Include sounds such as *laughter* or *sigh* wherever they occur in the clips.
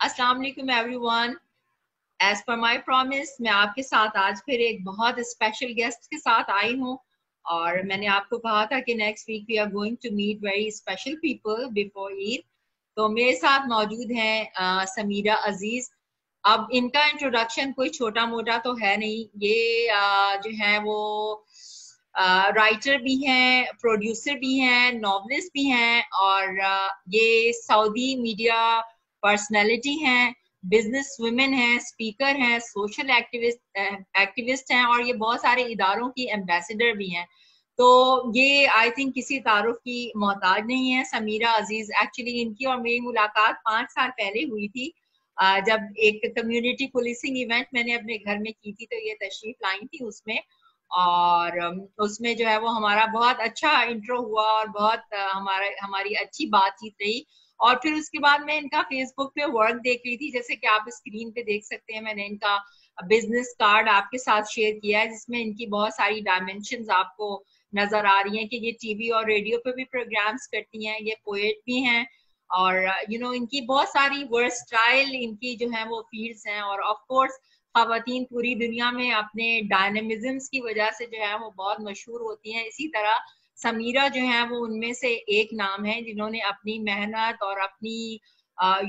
अस्सलाम वालेकुम everyone. As per my promise मैं आपके साथ आज फिर एक बहुत स्पेशल गेस्ट के साथ आई हूँ। और मैंने आपको कहा था कि next week we are going to meet very special people before Eid तो मेरे साथ मौजूद हैं समीरा अज़ीज़। अब इनका इंट्रोडक्शन कोई छोटा मोटा तो है नहीं। ये आ, जो है वो राइटर भी हैं प्रोड्यूसर भी हैं नॉवलिस्ट भी हैं। और ये सऊदी मीडिया पर्सनैलिटी हैं बिज़नेस वुमेन हैं स्पीकर हैं सोशल एक्टिविस्ट एक्टिविस्ट हैं और ये बहुत सारे इदारों की एम्बेसडर भी हैं। तो ये आई थिंक किसी तारुफ की मोहताज नहीं है। समीरा अज़ीज़ एक्चुअली इनकी और मेरी मुलाकात पाँच साल पहले हुई थी। जब एक कम्युनिटी पुलिसिंग इवेंट मैंने अपने घर में की थी तो ये तशरीफ़ लाई थी उसमें। और उसमें जो है वो हमारा बहुत अच्छा इंट्रो हुआ और बहुत हमारा, हमारी अच्छी बातचीत रही। और फिर उसके बाद मैं इनका फेसबुक पे वर्क देख रही थी जैसे कि आप स्क्रीन पे देख सकते हैं मैंने इनका बिज़नेस कार्ड आपके साथ शेयर किया है जिसमें इनकी बहुत सारी डायमेंशन आपको नज़र आ रही हैं कि ये टीवी और रेडियो पे भी प्रोग्राम्स करती हैं ये पोएट भी हैं और यू you नो know, इनकी बहुत सारी वर्स्टाइल इनकी जो है वो फील्ड्स हैं और ऑफ़ कोर्स खातन पूरी दुनिया में अपने डायनेमिज्म्स की वजह से जो है वो बहुत मशहूर होती हैं। इसी तरह समीरा जो है वो उनमें से एक नाम है जिन्होंने अपनी मेहनत और अपनी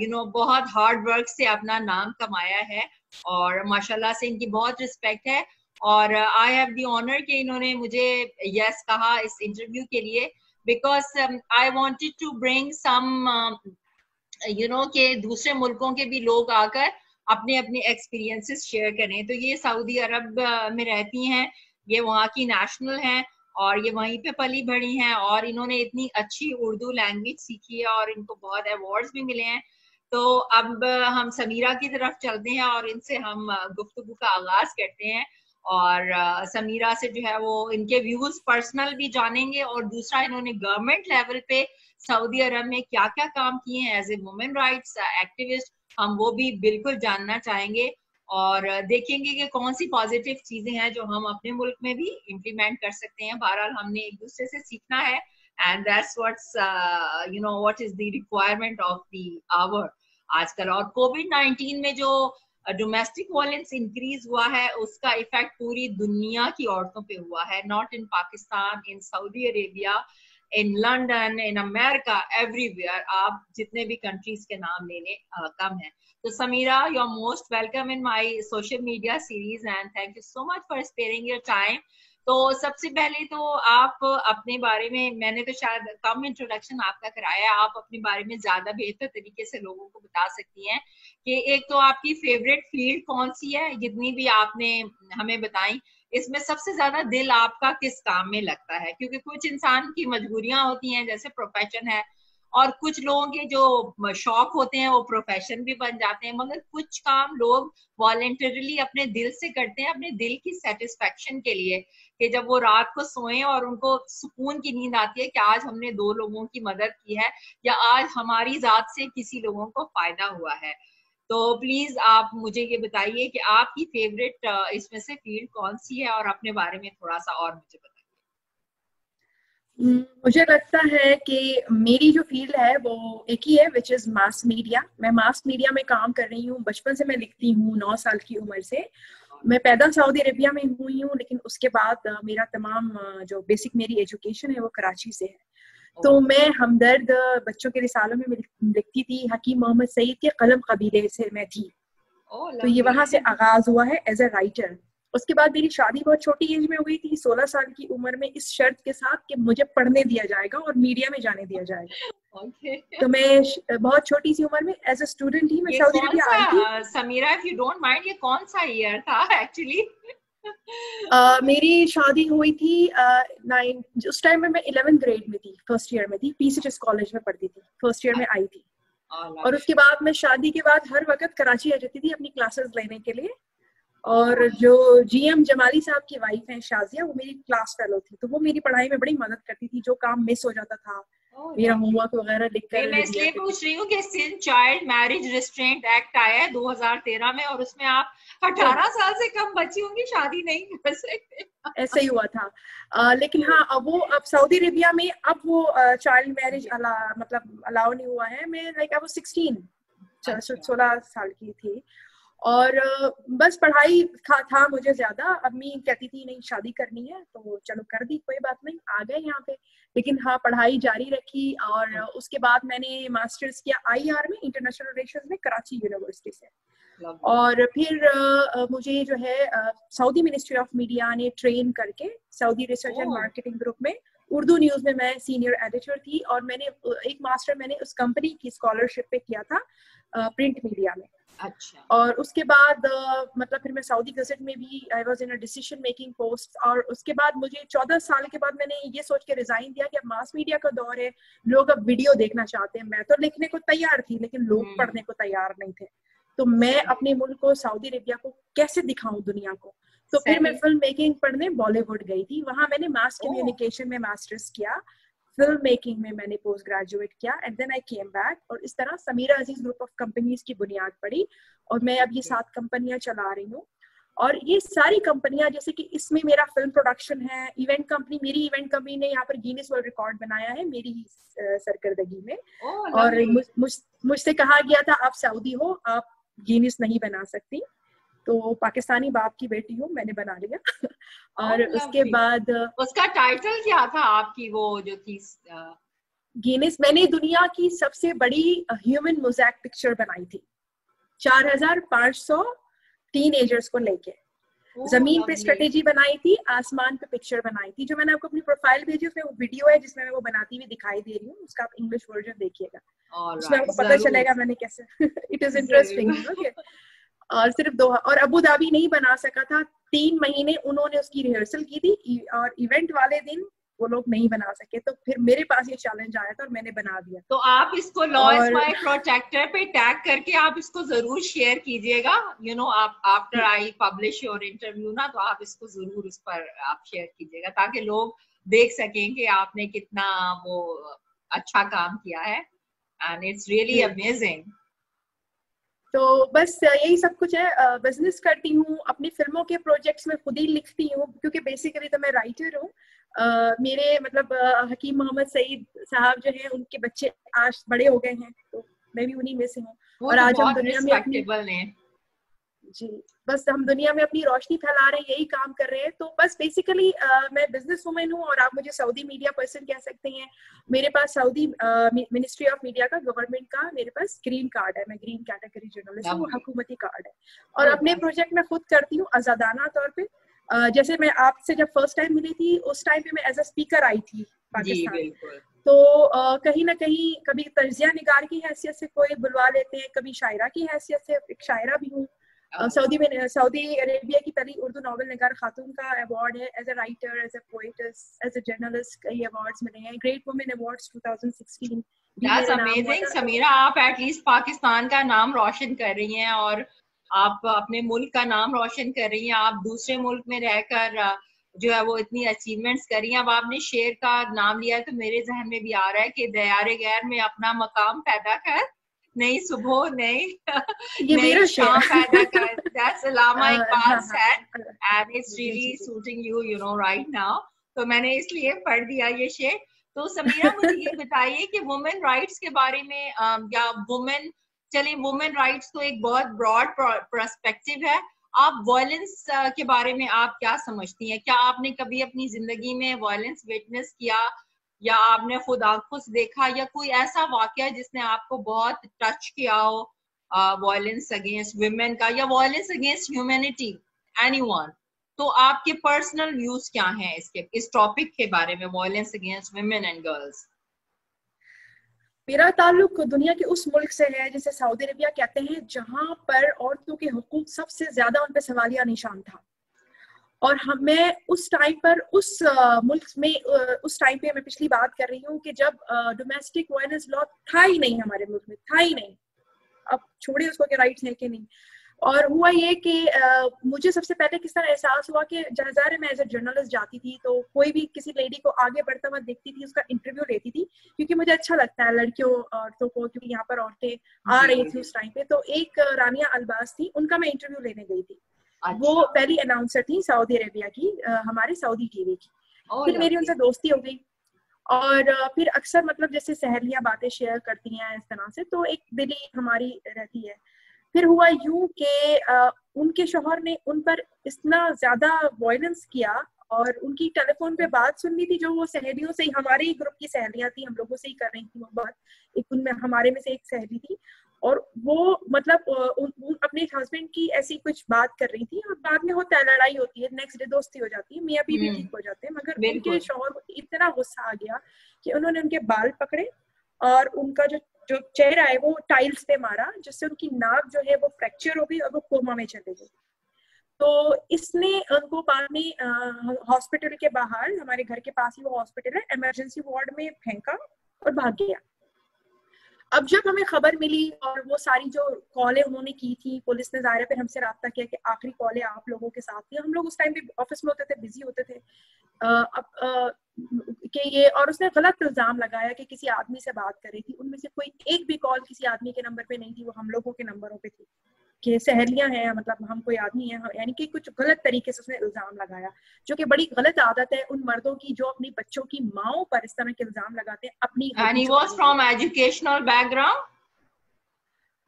यू नो बहुत हार्ड वर्क से अपना नाम कमाया है और माशाल्लाह से इनकी बहुत रिस्पेक्ट है। और आई हैव दी ऑनर कि इन्होंने मुझे यस कहा इस इंटरव्यू के लिए because I wanted to bring some you know के दूसरे मुल्कों के भी लोग आकर अपने अपने एक्सपीरियंसेस शेयर करें। तो ये सऊदी अरब में रहती हैं, ये वहाँ की नेशनल हैं और ये वहीं पे पली बढ़ी हैं और इन्होंने इतनी अच्छी उर्दू लैंग्वेज सीखी है और इनको बहुत अवार्ड्स भी मिले हैं। तो अब हम समीरा की तरफ़ चलते हैं और इनसे हम गुफ्तगु का आगाज़ करते हैं। और समीरा से जो है वो इनके व्यूज़ पर्सनल भी जानेंगे और दूसरा इन्होंने गवर्नमेंट लेवल पे सऊदी अरब में क्या क्या काम किए हैं as a women rights activist हम वो भी बिल्कुल जानना चाहेंगे। और देखेंगे कि कौन सी पॉजिटिव चीज़ें हैं जो हम अपने मुल्क में भी इम्प्लीमेंट कर सकते हैं। बहरहाल, हमने एक दूसरे से सीखना है and that's what's you know what is the requirement of the hour आजकल और कोविड 19 में जो डोमेस्टिक वायलेंस इंक्रीज हुआ है, उसका इफ़ेक्ट पूरी दुनिया की औरतों पे हुआ है not in Pakistan in Saudi Arabia in London in America everywhere आप जितने भी कंट्रीज़ के नाम लेने कम है So Samira, you're most welcome in my social media series and thank you so much for sparing your time. तो सबसे पहले तो आप अपने बारे में मैंने तो शायद कम इंट्रोडक्शन आपका कराया आप अपने बारे में ज़्यादा बेहतर तरीके से लोगों को बता सकती हैं कि एक तो आपकी फेवरेट फ़ील्ड कौन सी है जितनी भी आपने हमें बताई इसमें सबसे ज़्यादा दिल आपका किस काम में लगता है? क्योंकि कुछ इंसान की मजबूरियाँ होती हैं, जैसे प्रोफेशन है, और कुछ लोगों के जो शौक होते हैं, वो प्रोफेशन भी बन जाते हैं, मगर कुछ काम लोग वॉलेंटरली अपने दिल से करते हैं, अपने दिल की सेटिस्फेक्शन के लिए, कि जब वो रात को सोए और उनको सुकून की नींद आती है कि आज हमने दो लोगों की मदद की है, या आज हमारी जात से किसी लोगों को फ़ायदा हुआ है। तो प्लीज़ आप मुझे ये बताइए कि आपकी फेवरेट इसमें से फ़ील्ड कौन सी है और अपने बारे में थोड़ा सा और मुझे बताइए। मुझे लगता है कि मेरी जो फ़ील्ड है वो एक ही है विच इज़ मास मीडिया मैं मास मीडिया में काम कर रही हूँ। बचपन से मैं लिखती हूँ, नौ साल की उम्र से। मैं पैदा सऊदी अरेबिया में हुई हूँ, लेकिन उसके बाद मेरा तमाम जो बेसिक मेरी एजुकेशन है वो कराची से है। तो मैं हमदर्द बच्चों के रिसालों में लिखती थी हकीम मोहम्मद सईद के कलम कबीले से मैं थी। तो ये वहाँ से आगाज़ हुआ है एज ए राइटर उसके बाद मेरी शादी बहुत छोटी एज में हुई थी सोलह साल की उम्र में इस शर्त के साथ कि मुझे पढ़ने दिया जाएगा और मीडिया में जाने दिया जाएगा। okay. तो मैं बहुत छोटी सी उम्र में एज ए स्टूडेंट ही मैं सऊदी अरबिया आई थी। Samira if you don't mind ये कौन सा ईयर था एक्चुअली *laughs* uh, मेरी शादी हुई थी नाइन uh, उस टाइम में मैं इलेवेंथ ग्रेड में थी फ़र्स्ट ईयर में थी पीसीएचएस कॉलेज में पढ़ती थी फ़र्स्ट ईयर में आई थी। और उसके बाद मैं शादी के बाद हर वक्त कराची आ जाती थी अपनी क्लासेस लेने के लिए। और जो जीएम जमाली साहब की वाइफ है शाजिया वो मेरी क्लास फेलो थी तो वो मेरी पढ़ाई में बड़ी मदद करती थी जो काम मिस हो जाता था मेरा होमवर्क वगैरह लिख कर मैं इसलिए पूछ रही हूँ कि Sindh child marriage restraint act आया है 2013 में और उसमें आप 18 साल से कम बच्ची होंगी शादी नहीं कर सकते ऐसा ही हुआ था। आ, लेकिन हाँ अब वो अब सऊदी अरेबिया में अब वो चाइल्ड मैरिज अला मतलब अलाउ नहीं हुआ है। मैं लाइक वाज 16 अच्छा। सोलह साल की थी। और बस पढ़ाई था, था मुझे ज़्यादा। अम्मी कहती थी नहीं शादी करनी है। तो चलो कर दी कोई बात नहीं आ गए यहाँ पे। लेकिन हाँ पढ़ाई जारी रखी और। उसके बाद मैंने मास्टर्स किया आईआर में इंटरनेशनल रिलेशन में कराची यूनिवर्सिटी से। और फिर मुझे जो है सऊदी मिनिस्ट्री ऑफ़ मीडिया ने ट्रेन करके Saudi research and marketing group में उर्दू न्यूज़ में मैं सीनियर एडिटर थी और मैंने एक मास्टर मैंने उस कंपनी की स्कॉलरशिप पे किया था प्रिंट मीडिया में। अच्छा। और उसके बाद मतलब फिर मैं सऊदी गजट में भी I was in decision making post और उसके बाद मुझे चौदह साल के बाद मैंने ये सोच के रिजाइन दिया कि अब मास मीडिया का दौर है लोग अब वीडियो देखना चाहते हैं। मैं तो लिखने को तैयार थी लेकिन लोग हम्म। पढ़ने को तैयार नहीं थे। तो मैं अपने मुल्क को सऊदी अरेबिया को कैसे दिखाऊँ दुनिया को? तो फिर मैं फ़िल्म मेकिंग पढ़ने बॉलीवुड गई थी। वहाँ मैंने मास कम्युनिकेशन में मास्टर्स किया। फ़िल्म मेकिंग में मैंने पोस्ट ग्रेजुएट किया and then I came back और इस तरह Samira Aziz group of companies की बुनियाद पड़ी और मैं अब ये सात कंपनियाँ चला रही हूँ। और ये सारी कंपनियाँ जैसे कि इसमें मेरा फ़िल्म प्रोडक्शन है इवेंट कंपनी मेरी इवेंट कंपनी ने यहाँ पर गिनीस वर्ल्ड रिकॉर्ड बनाया है मेरी ही सरकर्दगी में। oh, और मुझसे मुझ कहा गया था आप सऊदी हो आप गिनीस नहीं बना सकती। तो पाकिस्तानी बाप की बेटी हूँ मैंने बना लिया। और oh, उसके बाद उसका टाइटल क्या था आपकी वो जो थी गिनीस मैंने दुनिया की सबसे बड़ी ह्यूमन मोजैक पिक्चर बनाई थी। चार हज़ार पाँच सौ टीन एजर्स को लेके। Oh, ज़मीन पे स्ट्रेटेजी बनाई थी आसमान पे पिक्चर बनाई थी। जो मैंने आपको अपनी प्रोफ़ाइल भेजी उसमें वो वीडियो है जिसमें मैं वो बनाती हुई दिखाई दे रही हूँ। उसका आप इंग्लिश वर्जन देखिएगा। उसमें आपको पता चलेगा मैंने कैसे। इट इज़ इंटरेस्टिंग और सिर्फ़ दो और अबू धाबी नहीं बना सका था। तीन महीने उन्होंने उसकी रिहर्सल की थी और इवेंट वाले दिन वो लोग नहीं बना सके। तो फिर मेरे पास ये चैलेंज आया था और मैंने बना दिया। तो आप इसको लॉ माई प्रोटेक्टर पे टैग करके आप इसको ज़रूर शेयर कीजिएगा। यू नो आप after I publish your interview ना तो आप इसको ज़रूर उस पर आप शेयर कीजिएगा ताकि लोग देख सकें कि आपने कितना वो अच्छा काम किया है। एंड इट्स रियली अमेजिंग तो बस यही सब कुछ है। बिज़नेस करती हूँ अपनी फ़िल्मों के प्रोजेक्ट्स में खुद ही लिखती हूँ क्योंकि बेसिकली तो मैं राइटर हूँ। मेरे मतलब हकीम मोहम्मद सईद साहब जो हैं उनके बच्चे आज बड़े हो गए हैं तो मैं भी उन्हीं में से हूँ। और तो आज हम दुनिया में अपनी जी बस हम दुनिया में अपनी रोशनी फैला रहे हैं यही काम कर रहे हैं। तो बस बेसिकली uh, मैं बिज़नेस वुमेन हूँ और आप मुझे सऊदी मीडिया पर्सन कह सकते हैं। मेरे पास सऊदी मिनिस्ट्री ऑफ़ मीडिया का गवर्नमेंट का मेरे पास ग्रीन कार्ड है। मैं ग्रीन कैटेगरी जर्नलिस्ट हूँ हुकूमती कार्ड है। और अपने प्रोजेक्ट में खुद करती हूँ आजादाना तौर पर uh, जैसे मैं आपसे जब फ़र्स्ट टाइम मिली थी उस टाइम पे मैं एज अ स्पीकर आई थी पाकिस्तान। तो uh, कहीं ना कहीं कभी तर्जिया निगार की हैसियत से कोई बुलवा लेते हैं कभी शायरा की हैसियत से एक शायरा भी हूँ। सऊदी में सऊदी अरेबिया की पहली उर्दू नॉवल नगार खातून का अवार्ड है as a writer as a poets as a journalist कई अवार्ड्स मिले हैं। Great women awards 2016 That's amazing Samira आप एटलीस्ट पाकिस्तान का नाम रोशन कर रही हैं और आप अपने मुल्क का नाम रोशन कर रही हैं। आप दूसरे मुल्क में रहकर जो है वो इतनी अचीवमेंट्स करी हैं। अब आपने शेर का नाम लिया है तो मेरे जहन में भी आ रहा है कि दयारे गैर में अपना मकाम पैदा कर। नई सुबह नई नई शाम पैदा कर that's Allama Iqbal said and it's really suiting you you know right now तो मैंने इसलिए पढ़ दिया ये शेर तो समीरा मुझे ये बताइए कि वुमेन राइट्स के बारे में या वुमेन चलिए वुमेन राइट्स तो एक बहुत ब्रॉड परस्पेक्टिव है. आप वायलेंस के बारे में आप क्या समझती हैं? क्या आपने कभी अपनी ज़िंदगी में वायलेंस विटनेस किया? या आपने खुद आँखों से देखा या कोई ऐसा वाक्य जिसने आपको बहुत टच किया हो वायलेंस अगेंस्ट वुमेन का या वायलेंस अगेंस्ट ह्यूमैनिटी एनीवन तो आपके पर्सनल व्यूज़ क्या हैं इसके, इस टॉपिक के बारे में violence against women and girls मेरा ताल्लुक दुनिया के उस मुल्क से है, जिसे सऊदी अरबिया कहते हैं, जहाँ पर औरतों के हकूक सबसे ज़्यादा उन पर सवालिया निशान था। और हम मैं उस टाइम पर उस मुल्क में उस टाइम पे मैं पिछली बात कर रही हूँ कि जब डोमेस्टिक वायलेंस लॉ था ही नहीं हमारे मुल्क में था ही नहीं। अब छोड़े उसको के राइट्स है कि नहीं। और हुआ ये कि मुझे सबसे पहले किस तरह एहसास हुआ कि जहाजार मैं एज ए जर्नलिस्ट जाती थी तो कोई भी किसी लेडी को आगे बढ़ता हुआ देखती थी उसका इंटरव्यू लेती थी क्योंकि मुझे अच्छा लगता है लड़कियों औरतों को क्योंकि यहाँ पर औरतें आ रही थी उस टाइम पे। तो एक रानिया अलबास थी उनका मैं इंटरव्यू लेने गई थी। वो पहली अनाउंसर थी सऊदी अरेबिया की हमारे सऊदी टीवी की। फिर मेरी उनसे दोस्ती हो गई। और फिर अक्सर मतलब जैसे सहेलियाँ बातें शेयर करती हैं इस तरह से तो एक दिली हमारी रहती है। फिर हुआ यूँ कि उनके शोहर ने उन पर इतना ज़्यादा वॉयलेंस किया और उनकी टेलीफोन पे बात सुननी थी जो वो सहेलियों से ही हमारे ही ग्रुप की सहेलियाँ थी हम लोगों से ही कर रही थी वो बात। एक उनमें हमारे में से एक सहेली थी। और वो मतलब उन, उन अपने हस्बैंड की ऐसी कुछ बात कर रही थी और बाद में होता है लड़ाई होती है नेक्स्ट डे दोस्ती हो जाती है मियाँ बीवी हम्म। ठीक हो जाते हैं मगर उनके शोहर को इतना गुस्सा आ गया कि उन्होंने उनके बाल पकड़े और उनका जो जो चेहरा है वो टाइल्स पे मारा जिससे उनकी नाक जो है वो फ्रैक्चर हो गई और वो कोमा में चले गई। तो इसने उनको बाद में हॉस्पिटल के बाहर हमारे घर के पास ही वो हॉस्पिटल है इमरजेंसी वार्ड में फेंका और भाग गया। अब जब हमें खबर मिली और वो सारी जो कॉलें उन्होंने की थी, पुलिस ने ज़ाहिर फिर हमसे रहा किया कि आखिरी कॉलें आप लोगों के साथ थी। हम लोग उस टाइम पे ऑफ़िस में होते थे बिज़ी होते थे। अब कि ये, और उसने गलत इल्ज़ाम लगाया कि किसी आदमी से बात कर रही थी। उनमें से कोई एक भी कॉल किसी आदमी के नंबर पे नहीं थी, वो हम लोगों के नंबरों पे थी। कि सहेलियाँ हैं मतलब हम कोई आदमी है यानी कि कुछ गलत तरीके से उसने इल्ज़ाम लगाया जो कि बड़ी गलत आदत है उन मर्दों की जो अपनी बच्चों की माओ पर इस तरह के इल्ज़ाम लगाते हैं अपनी फ्रॉम एजुकेशनल बैकग्राउंड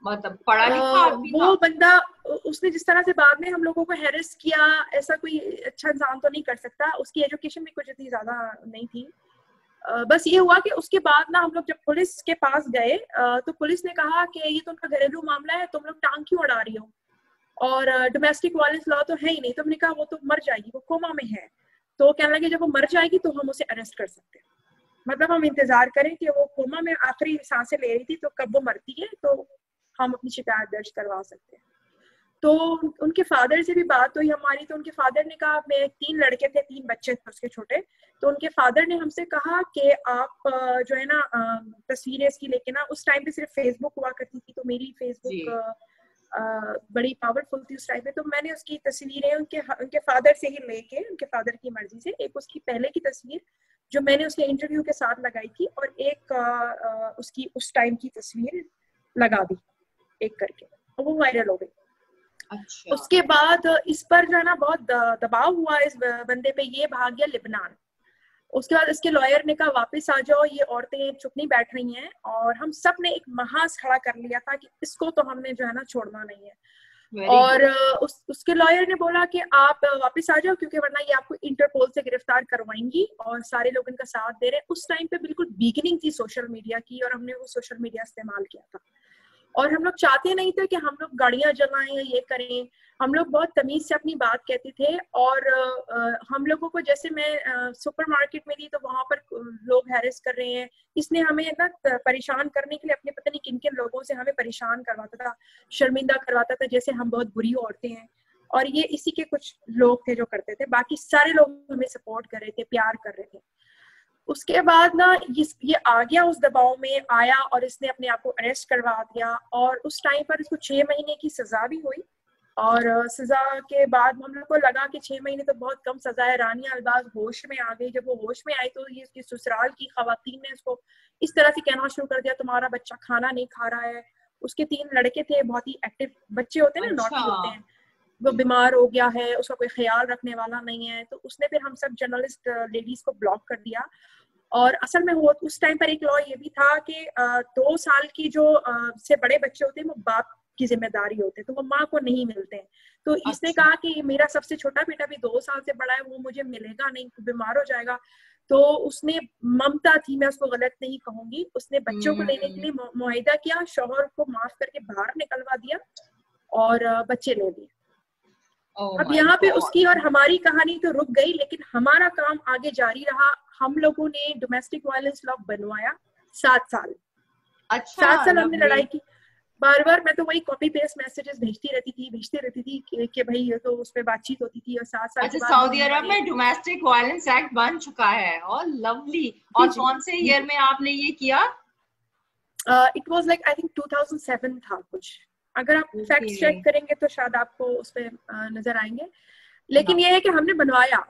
मतलब पढ़ा लिखा वो बंदा उसने जिस तरह से बाद में हम लोगों को हैरेस किया ऐसा कोई अच्छा इंसान तो नहीं कर सकता उसकी एजुकेशन भी कुछ इतनी ज़्यादा नहीं थी। बस ये हुआ कि उसके बाद ना हम लोग जब पुलिस के पास गए तो पुलिस ने कहा कि ये तो उनका घरेलू मामला है, तुम लोग टांग क्यों अड़ा रही हो? और डोमेस्टिक वायलेंस लॉ तो है ही नहीं तुमने कहा वो तो मर जाएगी, वो कोमा में है। तो कहने लगे, जब वो मर जाएगी तो हम उसे अरेस्ट कर सकते हैं। मतलब हम इंतज़ार करें कि वो कोमा में आखिरी साँसें ले रही थी तो कब वो मरती है तो हम अपनी शिकायत दर्ज करवा सकते हैं। तो उनके फादर से भी बात हुई हमारी तो उनके फादर ने कहा मैं तीन लड़के थे तीन बच्चे थे उसके छोटे। तो उनके फादर ने हमसे कहा कि आप जो है ना तस्वीरें इसकी लेके ना उस टाइम पे सिर्फ़ फेसबुक हुआ करती थी तो मेरी फेसबुक बड़ी पावरफुल थी उस टाइम पे। तो मैंने उसकी तस्वीरें उनके उनके फादर से ही लेके उनके फादर की मर्ज़ी से एक उसकी पहले की तस्वीर जो मैंने उसके इंटरव्यू के साथ लगाई थी और एक उसकी उस टाइम की तस्वीर लगा दी एक करके और वो वायरल हो गई। अच्छा। उसके बाद इस पर जो है ना बहुत दबाव हुआ इस बंदे पे ये भाग गया लिबनान। उसके बाद इसके लॉयर ने कहा वापस आ जाओ ये औरतें चुप नहीं बैठ रही हैं और हम सबने एक महाज खड़ा कर लिया था कि इसको तो हमने जो है ना छोड़ना नहीं है। Very और उस, उसके लॉयर ने बोला कि आप वापस आ जाओ क्योंकि वरना ये आपको इंटरपोल से गिरफ़्तार करवाएँगी और सारे लोग इनका साथ दे रहे हैं। उस टाइम पे बिल्कुल बिगिनिंग थी सोशल मीडिया की और हमने वो सोशल मीडिया इस्तेमाल किया था। और हम लोग चाहते नहीं थे कि हम लोग गाड़ियाँ जलाएँ या ये करें। हम लोग बहुत तमीज से अपनी बात कहते थे और हम लोगों को जैसे मैं सुपर मार्केट में थी तो वहाँ पर लोग हैरेस कर रहे हैं। इसने हमें ना परेशान करने के लिए अपने पता नहीं किन किन लोगों से हमें परेशान करवाता था, शर्मिंदा करवाता था, जैसे हम बहुत बुरी औरतें हैं। और ये इसी के कुछ लोग थे जो करते थे। बाकी सारे लोग हमें सपोर्ट कर रहे थे, प्यार कर रहे थे। उसके बाद ना ये ये आ गया उस दबाव में आया और इसने अपने आप को अरेस्ट करवा दिया और उस टाइम पर इसको छह महीने की सजा भी हुई और सजा के बाद हम लोग को लगा कि छह महीने तो बहुत कम सजा है। रानिया अलबाज होश में आ गई। जब वो होश में आई तो ये इसकी ससुराल की खातन ने इसको इस तरह से कहना शुरू कर दिया तुम्हारा बच्चा खाना नहीं खा रहा है। उसके तीन लड़के थे बहुत ही एक्टिव बच्चे होते हैं ना अच्छा। नॉटी होते हैं। वो बीमार हो गया है उसका कोई ख्याल रखने वाला नहीं है तो उसने फिर हम सब जर्नलिस्ट लेडीज़ को ब्लॉक कर दिया। और असल में वो उस टाइम पर एक लॉ ये भी था कि दो साल की जो से बड़े बच्चे होते हैं वो बाप की ज़िम्मेदारी होते हैं तो वो माँ को नहीं मिलते हैं। तो अच्छा। इसने कहा कि मेरा सबसे छोटा बेटा भी दो साल से बड़ा है वो मुझे मिलेगा नहीं बीमार हो जाएगा। तो उसने ममता थी मैं उसको गलत नहीं कहूँगी उसने बच्चों को लेने के लिए मुहिदा किया शोहर को माफ़ करके बाहर निकलवा दिया और बच्चे ले लिए। Oh अब यहाँ पे उसकी और हमारी कहानी तो रुक गई लेकिन हमारा काम आगे जारी रहा। हम लोगों ने डोमेस्टिक वायलेंस लॉ बनवाया सात साल। अच्छा सात साल हमने लड़ाई की। बार बार मैं तो वही कॉपी पेस्ट मैसेजेस भेजती रहती थी भेजती रहती थी कि, कि भाई ये तो उस पर बातचीट होती थी और सात साल अच्छा सऊदी अरब में डोमेस्टिक वायलेंस एक्ट बन चुका है। और लवली और कौन से ईयर में आपने ये किया? It was like I think 2007 था कुछ। अगर आप फैक्ट चेक करेंगे तो शायद आपको उस पर नज़र आएँगे। लेकिन हाँ। ये है कि हमने बनवाया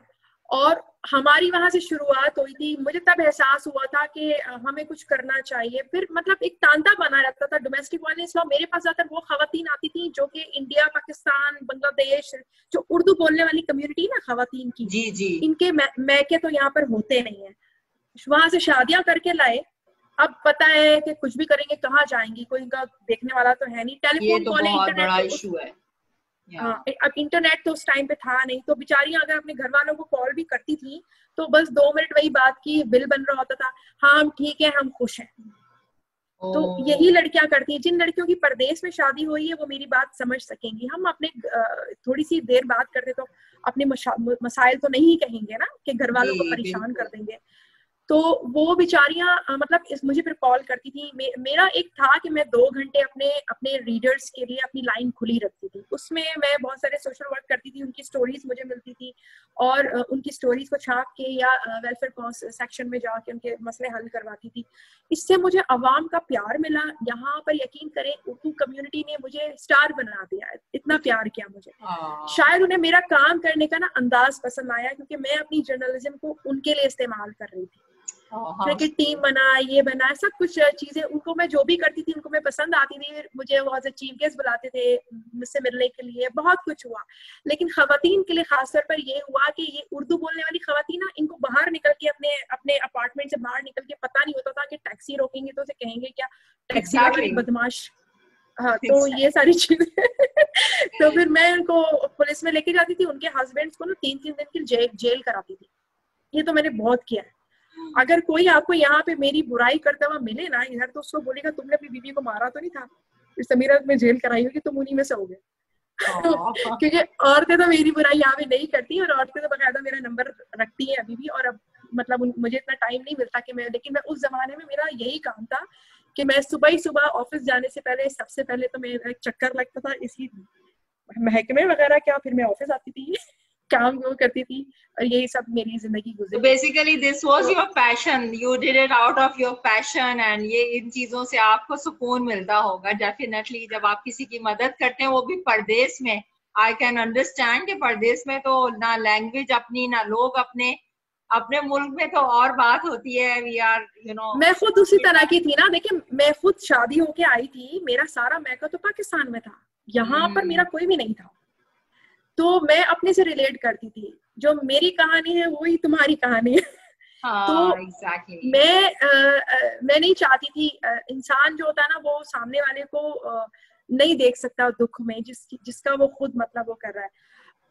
और हमारी वहाँ से शुरुआत हुई थी। मुझे तब एहसास हुआ था कि हमें कुछ करना चाहिए। फिर मतलब एक तांता बना रहता था डोमेस्टिक वायलेंस लॉ मेरे पास ज़्यादातर वो खातन आती थी जो कि इंडिया पाकिस्तान बांग्लादेश जो उर्दू बोलने वाली कम्युनिटी ना खातन की। जी जी। इनके मैके तो यहाँ पर होते नहीं है। वहाँ से शादियाँ करके लाए अब पता है कि कुछ भी करेंगे कहाँ जाएँगी? कोई इनका देखने वाला तो है नहीं। टेलीफोन तो इशू है हाँ। अब इंटरनेट तो उस टाइम पे था नहीं तो बेचारियाँ अगर अपने घर वालों को कॉल भी करती थी तो बस दो मिनट वही बात की बिल बन रहा होता था हाँ हम ठीक है हम खुश हैं। तो यही लड़कियाँ करती हैं जिन लड़कियों की परदेश में शादी हुई है वो मेरी बात समझ सकेंगी। हम अपने थोड़ी सी देर बात करते तो अपने मसाइल तो नहीं कहेंगे ना कि घर वालों को परेशान कर देंगे। तो वो बेचारियाँ मतलब इस मुझे फिर कॉल करती थी। मे, मेरा एक था कि मैं दो घंटे अपने अपने रीडर्स के लिए अपनी लाइन खुली रखती थी। उसमें मैं बहुत सारे सोशल वर्क करती थी उनकी स्टोरीज मुझे मिलती थी और उनकी स्टोरीज को छाप के या वेलफेयर सेक्शन में जाके उनके मसले हल करवाती थी। इससे मुझे अवाम का प्यार मिला। यहाँ पर यकीन करें उर्दू कम्युनिटी ने मुझे स्टार बना दिया है। इतना प्यार किया मुझे। शायद उन्हें मेरा काम करने का ना अंदाज पसंद आया क्योंकि मैं अपनी जर्नलिज्म को उनके लिए इस्तेमाल कर रही थी। क्रिकेट। टीम बना ये बना सब कुछ चीज़ें उनको मैं जो भी करती थी उनको मैं पसंद आती थी मुझे वहाँ से चीफ गेस्ट बुलाते थे मुझसे मिलने के लिए बहुत कुछ हुआ। लेकिन खातन के लिए खासतौर पर ये हुआ कि ये उर्दू बोलने वाली खातन ना इनको बाहर निकल के अपने अपने अपार्टमेंट से बाहर निकल के पता नहीं होता था कि टैक्सी रोकेंगे तो उसे कहेंगे क्या टैक्सी exactly. बदमाश। हाँ तो ये सारी चीज़ें *laughs* तो फिर मैं उनको पुलिस में लेके जाती थी उनके हस्बैंड को ना तीन तीन दिन की जेल जेल कराती थी। ये तो मैंने बहुत किया है। अगर कोई आपको यहाँ पे मेरी बुराई करता हुआ मिले ना इधर तो उसको बोलेगा तुमने अपनी बीवी को मारा तो नहीं था? फिर समीरा में जेल कराई होगी तुम उन्हीं में से हो गए। *laughs* क्योंकि औरतें तो मेरी बुराई यहाँ पे नहीं करती और औरतें तो बकायदा मेरा नंबर रखती है अभी भी और अब मतलब मुझे इतना टाइम नहीं मिलता कि मैं लेकिन मैं उस जमाने में मेरा यही काम था कि मैं सुबह ही सुबह ऑफ़िस जाने से पहले सबसे पहले तो मेरा एक चक्कर लगता था इसी महकमे वगैरह क्या फिर मैं ऑफ़िस आती थी। काम वो करती थी और यही सब मेरी ज़िंदगी गुजरी basically this was your passion you did it out of your passion and ये इन चीज़ों से आपको सुकून मिलता होगा डेफिनेटली जब आप किसी की मदद करते हैं वो भी परदेश में. आई कैन अंडरस्टैंड कि परदेश में तो ना लैंग्वेज अपनी ना लोग अपने अपने मुल्क में तो और बात होती है. वी आर यू नो मैं खुद उसी तरह की थी ना. देखिए मैं खुद शादी होके आई थी. मेरा सारा मैका तो पाकिस्तान में था. यहाँ hmm. पर मेरा कोई भी नहीं था. तो मैं अपने से रिलेट करती थी। जो मेरी कहानी है वही तुम्हारी कहानी है। हाँ, तो exactly. मैं आ, मैं नहीं चाहती थी इंसान जो होता है ना वो सामने वाले को आ, नहीं देख सकता दुख में जिस जिसका वो खुद मतलब वो कर रहा है।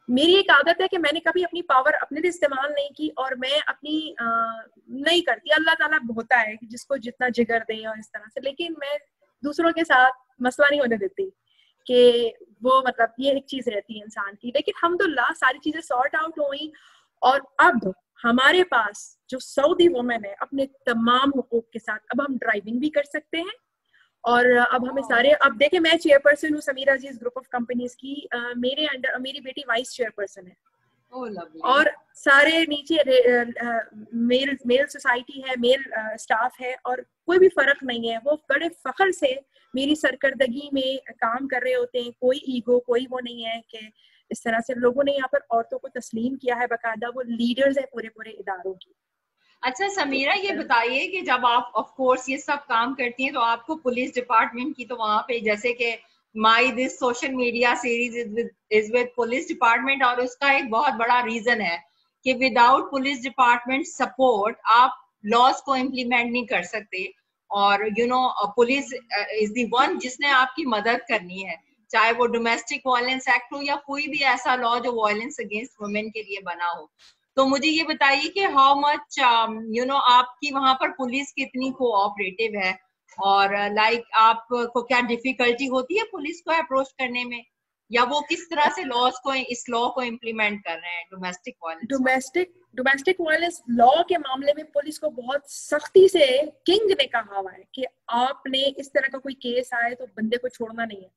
मेरी एक आदत है कि मैंने कभी अपनी पावर अपने लिए इस्तेमाल नहीं की और मैं अपनी आ, नहीं करती। अल्लाह ताला होता है कि जिसको जितना जिगर दे और इस तरह से लेकिन मैं दूसरों के साथ मसला नहीं होने देती। कि वो मतलब ये एक चीज़ रहती है इंसान की। लेकिन हम तो ला सारी चीज़ें सॉर्ट आउट हुई और अब हमारे पास जो सऊदी वुमेन है अपने तमाम हुकूक के साथ अब हम ड्राइविंग भी कर सकते हैं और अब हमें सारे अब देखे मैं चेयरपर्सन हूँ Samira ji group of companies की आ, मेरे अंडर मेरी बेटी वाइस चेयरपर्सन है। oh, और सारे नीचे मेल मेल सोसाइटी है मेल स्टाफ है और कोई भी फ़र्क नहीं है वो बड़े फखर से मेरी सरकर्दगी में काम कर रहे होते हैं, कोई ईगो, कोई वो नहीं है कि इस तरह से लोगों ने यहाँ पर औरतों को तस्लीम किया है बाकायदा, वो लीडर्स है पूरे पूरे इदारों की। अच्छा समीरा, ये बताइए कि जब आप ऑफ़ कोर्स ये सब काम करती हैं तो आपको पुलिस डिपार्टमेंट की तो वहाँ पे जैसे कि my this social media series is with police department और उसका एक बहुत बड़ा रीजन है कि विदाउट पुलिस डिपार्टमेंट सपोर्ट आप लॉज को इम्प्लीमेंट नहीं कर सकते। और you know police is the one जिसने आपकी मदद करनी है चाहे वो डोमेस्टिक वायलेंस एक्ट हो या कोई भी ऐसा लॉ जो वायलेंस अगेंस्ट वुमेन के लिए बना हो। तो मुझे ये बताइए कि हाउ मच यू नो आपकी वहाँ पर पुलिस कितनी कोऑपरेटिव है? और लाइक uh, like, आपको क्या डिफिकल्टी होती है पुलिस को अप्रोच करने में? या वो किस तरह से लॉस को इस लॉ को इम्प्लीमेंट कर रहे हैं domestic violence domestic domestic violence law के मामले में पुलिस को बहुत सख्ती से किंग ने कहा हुआ है कि आपने इस तरह का कोई केस आए तो बंदे को छोड़ना नहीं है।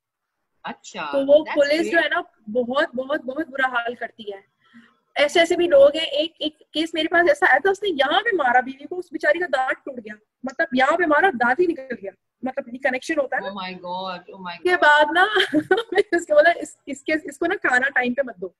अच्छा तो वो पुलिस जो है ना बहुत बहुत बहुत बुरा हाल करती है। ऐसे ऐसे भी लोग हैं एक एक केस मेरे पास ऐसा आया था उसने यहाँ पे मारा बीवी को उस बेचारी का दांत टूट गया। मतलब यहाँ पे मारा दांत ही निकल गया। मतलब ये कनेक्शन होता है oh my God, oh my God. के बाद ना *laughs* उसके बोला इस, इसके इसको ना खाना टाइम पे मत दो।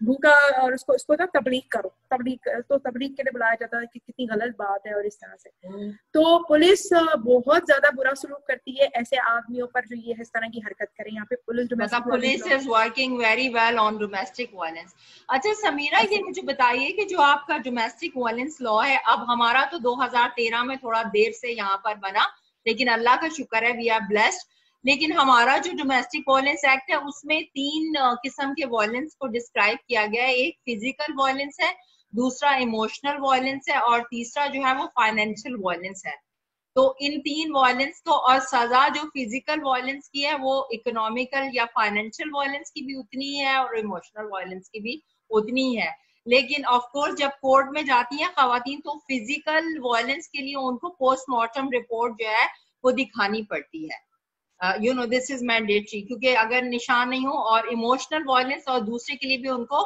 भूखा और उसको उसको ना तबलीग करो। तबलीग तो तबलीग के लिए बुलाया जाता है कि कितनी गलत बात है और इस तरह से। हम्म। तो पुलिस बहुत ज़्यादा बुरा सलूक करती है ऐसे आदमियों पर जो ये इस तरह की हरकत करें। यहाँ पे पुलिस मतलब police is working very well on domestic violence अच्छा समीरा ये मुझे बताइए कि जो आपका डोमेस्टिक वायलेंस लॉ है अब हमारा तो 2013 में थोड़ा देर से यहाँ पर बना लेकिन अल्लाह का शुक्र है वी आर ब्लेस्ड लेकिन हमारा जो डोमेस्टिक वायलेंस एक्ट है, उसमें तीन किस्म के वायलेंस को डिस्क्राइब किया गया है। एक फ़िज़िकल वायलेंस है, दूसरा इमोशनल वायलेंस है और तीसरा जो है वो फाइनेंशियल वायलेंस है। तो इन तीन वायलेंस को और सजा जो फ़िज़िकल वायलेंस की है, वो इकोनॉमिकल या फाइनेंशियल वायलेंस की भी उतनी है और इमोशनल वायलेंस की भी उतनी है लेकिन ऑफ़ कोर्स जब कोर्ट में जाती हैं खातन तो फ़िज़िकल वायलेंस के लिए उनको पोस्टमार्टम रिपोर्ट जो है, वो दिखानी पड़ती है। You know this is mandatory क्योंकि अगर निशान नहीं हो और इमोशनल वायलेंस और दूसरे के लिए भी उनको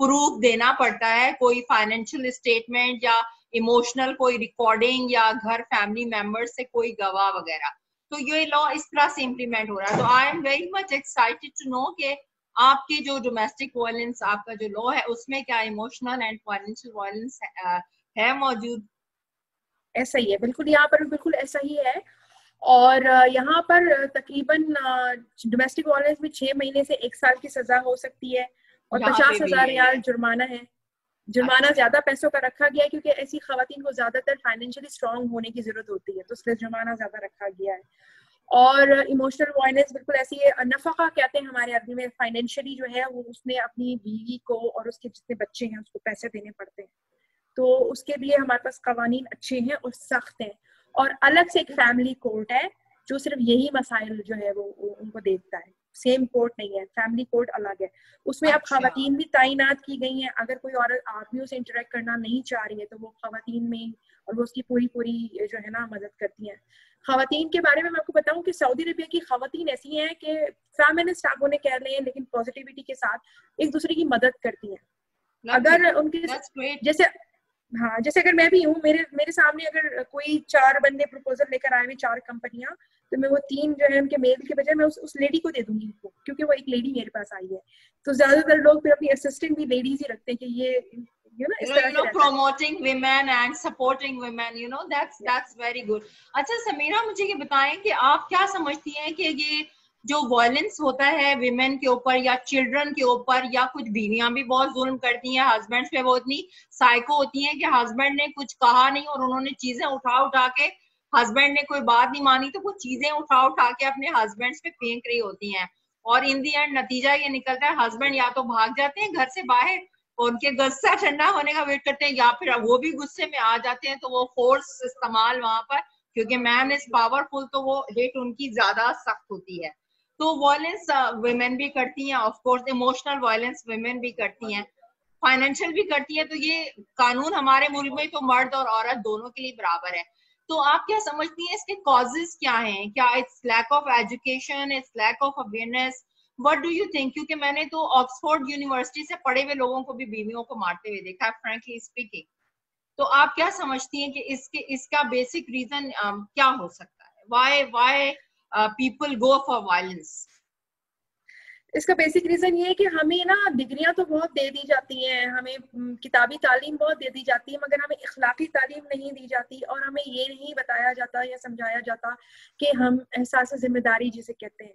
प्रूफ देना पड़ता है, कोई फाइनेंशियल स्टेटमेंट या इमोशनल कोई रिकॉर्डिंग या घर फैमिली मेंबर्स से कोई गवाह वगैरह। तो ये लॉ इस तरह से इम्प्लीमेंट हो रहा है। तो I am very much excited to know के आपके जो डोमेस्टिक वायलेंस आपका जो लॉ है, उसमें क्या इमोशनल एंड फाइनेंशियल वायलेंस है मौजूद? ऐसा ही है, बिल्कुल यहाँ पर बिल्कुल ऐसा ही है। और यहाँ पर तकरीबन डोमेस्टिक वायलेंस में छह महीने से एक साल की सजा हो सकती है और पचास हज़ार रियाल जुर्माना है। जुर्माना अच्छा। ज़्यादा पैसों का रखा गया है क्योंकि ऐसी खातन को ज़्यादातर फाइनेंशियली स्ट्रांग होने की ज़रूरत होती है तो इसलिए जुर्माना ज़्यादा रखा गया है। और इमोशनल वायलेंस बिल्कुल ऐसी है नफका कहते हैं हमारे अरबी में फाइनेंशियली जो है वो उसने अपनी बीवी को और उसके जितने बच्चे हैं उसको पैसे देने पड़ते हैं। तो उसके लिए हमारे पास कवानीन अच्छे हैं और सख्त हैं। और अलग से एक फैमिली कोर्ट है जो सिर्फ़ यही मसाइल जो है वो, उनको देखता है। सेम कोर्ट नहीं है फैमिली कोर्ट अलग है। उसमें अच्छा। अब खातन भी तैनात की गई हैं। अगर कोई औरत आदमियों से इंटरेक्ट करना नहीं चाह रही है तो वो खातन में और वो उसकी पूरी पूरी जो है ना मदद करती हैं। खातन के बारे में मैं आपको बताऊँ कि सऊदी अरबिया की खातन ऐसी हैं कि फेमिनिस्ट आप उन्हें कह रहे हैं लेकिन पॉजिटिविटी के साथ एक दूसरे की मदद करती हैं। अगर उनके जैसे हाँ जैसे अगर मैं भी हूँ मेरे मेरे सामने अगर कोई चार बंदे प्रपोजल लेकर आए हुए चार कंपनियाँ तो मैं वो तीन जो है उनके मेल के बजाय मैं उस उस लेडी को दे दूँगी उनको क्योंकि वो एक लेडी मेरे पास आई है। तो ज़्यादातर लोग फिर अपनी असिस्टेंट भी लेडीज़ ही रखते हैं कि ये you know, you know promoting women and supporting women you know that's that's very good. अच्छा समीरा मुझे ये बताएँ कि आप क्या समझती हैं कि ये जो वायलेंस होता है विमेन के ऊपर या चिल्ड्रन के ऊपर या कुछ बीवियाँ भी बहुत जुल्म करती हैं हस्बैंड पे वो इतनी साइको होती हैं कि हस्बैंड ने कुछ कहा नहीं और उन्होंने चीज़ें उठा उठा के हस्बैंड ने कोई बात नहीं मानी तो वो चीज़ें उठा उठा के अपने हस्बैंड पे फेंक रही होती हैं। और इन दी एंड नतीजा ये निकलता है हस्बैंड या तो भाग जाते हैं घर से बाहर उनके गुस्सा ठंडा होने का वेट करते हैं या फिर वो भी गुस्से में आ जाते हैं तो वो फोर्स इस्तेमाल वहाँ पर, क्योंकि मैन इज़ पावरफुल तो वो हिट उनकी ज़्यादा सख्त होती है। तो वायलेंस वुमेन uh, भी करती हैं of course emotional violence women भी करती हैं। फाइनेंशियल भी करती है तो ये कानून हमारे मुल्क में तो मर्द और औरत दोनों के लिए बराबर है। तो आप क्या समझती हैं इसके कॉजेज क्या हैं? क्या it's lack of education it's lack of awareness what do you think क्योंकि मैंने तो ऑक्सफोर्ड यूनिवर्सिटी से पढ़े हुए लोगों को भी बीवियों को मारते हुए देखा फ्रेंकली स्पीकिंग तो आप क्या समझती हैं कि इसके इसका बेसिक रीजन um, क्या हो सकता है? Why why people go for violence इसका बेसिक रीजन ये है कि हमें ना डिग्रियाँ तो बहुत दे दी जाती हैं हमें किताबी तालीम बहुत दे दी जाती है मगर हमें इखलाकी तालीम नहीं दी जाती और हमें ये नहीं बताया जाता या समझाया जाता कि हम एहसास ज़िम्मेदारी जिसे कहते हैं।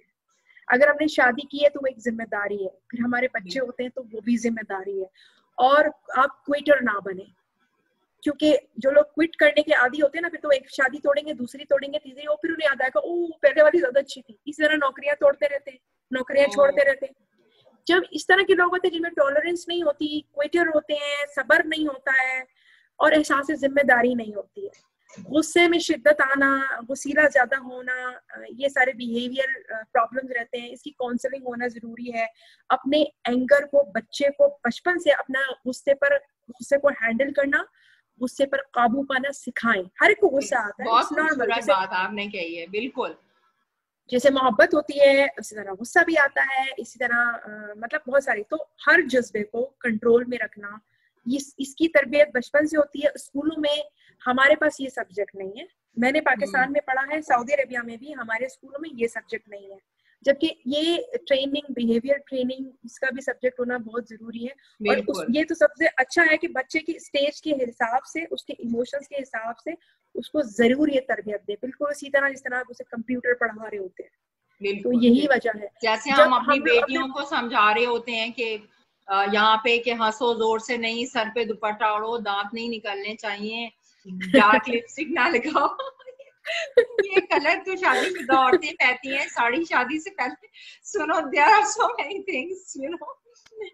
अगर हमने शादी की है तो वो एक ज़िम्मेदारी है फिर हमारे बच्चे होते हैं तो वो भी ज़िम्मेदारी है। और आप क्विटर ना बने। क्योंकि जो लोग क्विट करने के आदि होते हैं ना फिर तो एक शादी तोड़ेंगे दूसरी तोड़ेंगे तीसरी और फिर उन्हें याद आएगा ओ पहले वाली ज़्यादा अच्छी थी। इसी तरह नौकरियाँ तोड़ते रहते हैं नौकरियाँ छोड़ते रहते हैं। जब इस तरह के लोग होते हैं जिनमें टॉलरेंस नहीं होती क्विटर होते हैं सबर नहीं होता है और एहसास ज़िम्मेदारी नहीं होती है। गुस्से में शिद्दत आना गुस्सीला ज़्यादा होना ये सारे बिहेवियर प्रॉब्लम्स रहते हैं। इसकी काउंसलिंग होना ज़रूरी है। अपने एंगर को बच्चे को बचपन से अपना गुस्से पर गुस्से को हैंडल करना गुस्से पर काबू पाना सिखाएँ। हर एक को गुस्सा आता है बहुत नॉर्मल बात आपने कही है बिल्कुल। जैसे मोहब्बत होती है उसी तरह गुस्सा भी आता है इसी तरह आ, मतलब बहुत सारी। तो हर जज्बे को कंट्रोल में रखना इस इसकी तरबियत बचपन से होती है। स्कूलों में हमारे पास ये सब्जेक्ट नहीं है। मैंने पाकिस्तान हम्म। में पढ़ा है सऊदी अरेबिया में भी हमारे स्कूलों में ये सब्जेक्ट नहीं है। जबकि ये ट्रेनिंग बिहेवियर ट्रेनिंग इसका भी सब्जेक्ट होना बहुत ज़रूरी है। और उस, ये तो सबसे अच्छा है कि बच्चे की स्टेज के हिसाब से उसके इमोशंस के हिसाब से उसको ज़रूर ये तरबियत दे। बिल्कुल इसी तरह जिस तरह आप उसे कंप्यूटर पढ़ा रहे होते हैं। तो यही वजह है। जैसे हम अपनी बेटियों को समझा रहे होते हैं कि यहाँ पे कि हंसो ज़ोर से नहीं सर पे दुपट्टा ओढ़ो दांत नहीं निकलने चाहिए। *laughs* डार्क लिपस्टिक ना लगाओ। ये कलर तो शादी शुदा औरतें पहनती हैं साड़ी शादी से पहले। सुनो there are so many things you know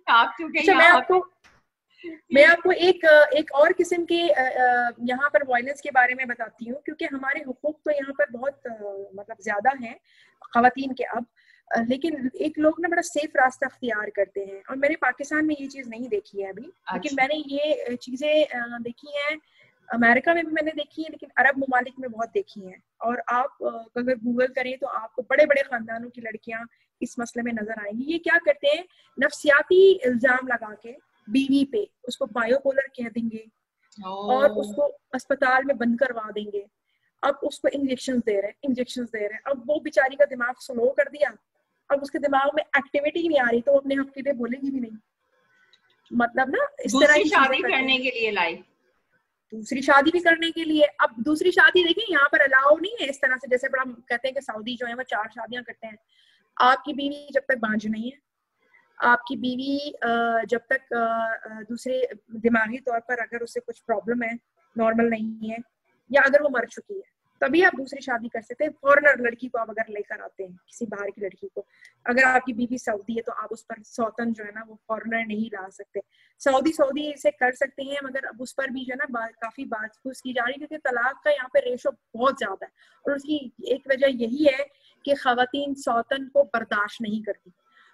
आप क्योंकि अच्छा, मैं आपको मैं आपको एक एक और किस्म के यहाँ पर वायलेंस के बारे में बताती हूँ क्योंकि हमारे हुकूक तो यहाँ पर बहुत मतलब ज़्यादा हैं खातन के अब। लेकिन एक लोग ना बड़ा सेफ़ रास्ता अख्तियार करते हैं और मैंने पाकिस्तान में ये चीज़ नहीं देखी है अभी। अच्छा। लेकिन मैंने ये चीज़ें देखी हैं अमेरिका में भी मैंने देखी है लेकिन अरब ममालिक में बहुत देखी है। और आप अगर गूगल करें तो आपको बड़े बड़े खानदानों की लड़कियाँ इस मसले में नज़र आएँगी। ये क्या करते हैं? नफसियाती इल्ज़ाम लगा के बीवी पे उसको बायोपोलर कह देंगे और उसको अस्पताल में बंद करवा देंगे। अब उसको इंजेक्शन दे रहे हैं इंजेक्शन दे रहे हैं। अब वो बेचारी का दिमाग स्लो कर दिया। अब उसके दिमाग में एक्टिविटी नहीं आ रही तो अपने हक के लिए बोलेगी भी नहीं। मतलब ना इस तरह की शादी करने के लिए लाइक दूसरी शादी भी करने के लिए। अब दूसरी शादी देखिए, यहाँ पर अलाउ नहीं है इस तरह से। जैसे बड़ा कहते हैं कि सऊदी जो है, वो चार शादियाँ करते हैं। आपकी बीवी जब तक बांझ नहीं है, आपकी बीवी जब तक दूसरे दिमागी तौर पर अगर उसे कुछ प्रॉब्लम है नॉर्मल नहीं है, या अगर वो मर चुकी है। तभी आप दूसरी शादी कर सकते हैं। फॉरनर लड़की को आप अगर लेकर आते हैं, किसी बाहर की लड़की को, अगर आपकी बीवी सऊदी है तो आप उस पर सौतन जो है ना, वो फॉरनर नहीं ला सकते। सऊदी सऊदी इसे कर सकते हैं, मगर अब उस पर भी जो है ना काफ़ी बात की जा रही है, क्योंकि तलाक का यहाँ पे रेशो बहुत ज़्यादा है। और उसकी एक वजह यही है कि खातन सौतन को बर्दाश्त नहीं करती।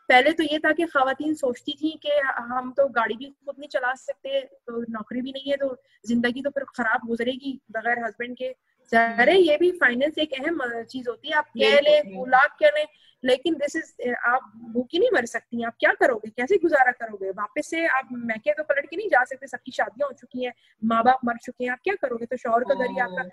पहले तो ये था कि खातन सोचती थी कि हम तो गाड़ी भी खुद नहीं चला सकते तो नौकरी भी नहीं है तो ज़िंदगी तो फिर खराब गुजरेगी, बगैर हस्बैंड के। अरे ये भी फाइनेंस एक अहम चीज़ होती है। आप कह ले लाख कह लें लेकिन दिस इज़ आप भूखी नहीं मर सकती आप क्या करोगे? कैसे गुजारा करोगे? वापस से आप मैके तो पलट के नहीं जा सकते सबकी शादियाँ हो चुकी हैं माँ बाप मर चुके हैं आप क्या करोगे? तो शोहर का घर ही आपका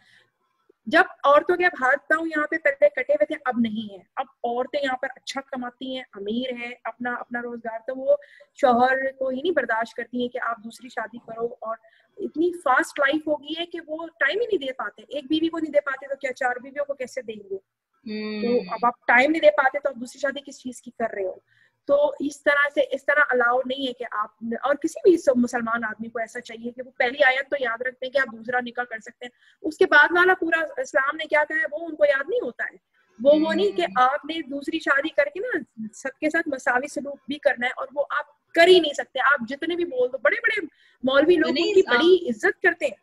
जब औरतों के हाथ पाँव यहाँ पे पहले कटे हुए थे अब नहीं है। अब औरतें यहाँ पर अच्छा कमाती हैं अमीर हैं अपना अपना रोज़गार तो वो शोहर को ही नहीं बर्दाश्त करती है कि आप दूसरी शादी करो और इतनी फास्ट लाइफ हो गई है कि वो टाइम ही नहीं दे पाते। एक बीवी को नहीं दे पाते तो क्या चार बीवियों को कैसे देंगे? hmm. तो अब आप टाइम नहीं दे पाते तो आप दूसरी शादी किस चीज़ की कर रहे हो? तो इस तरह से इस तरह अलाउ नहीं है कि आप और किसी भी मुसलमान आदमी को ऐसा चाहिए कि वो पहली आयत तो याद रखते हैं कि आप दूसरा निकाह कर सकते हैं। उसके बाद वाला पूरा इस्लाम ने क्या कहा है? वो उनको याद नहीं होता है। वो वो नहीं कि आपने दूसरी शादी करके ना सबके साथ मसावी सलूक भी करना है और वो आप कर ही नहीं सकते। आप जितने भी बोल दो बड़े बड़े मौलवी लोग उनकी बड़ी इज़्ज़त करते हैं।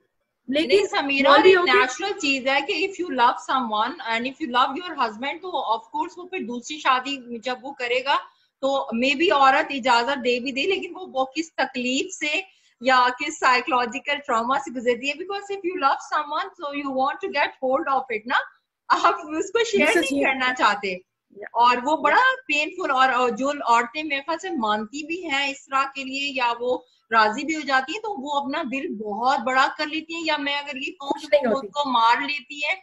लेकिन समीरा नेचुरल चीज़ है कि if you love someone and if you love your husband तो ऑफ़ कोर्स वो फिर दूसरी शादी जब वो करेगा तो मे भी औरत इजाज़त दे भी दे लेकिन वो वो किस तकलीफ़ से या किस साइकोलॉजिकल ट्रॉमा से गुजरती है? Because if you love someone so you want to get hold of it ना? आप उसको शेयर नहीं करना चाहते। और वो बड़ा पेनफुल और जो औरतें मेरे ख्याल से मानती भी हैं इस तरह के लिए या वो राज़ी भी हो जाती है तो वो अपना दिल बहुत बड़ा कर लेती है। या मैं अगर ये कहूँ तो खुद को मार लेती है।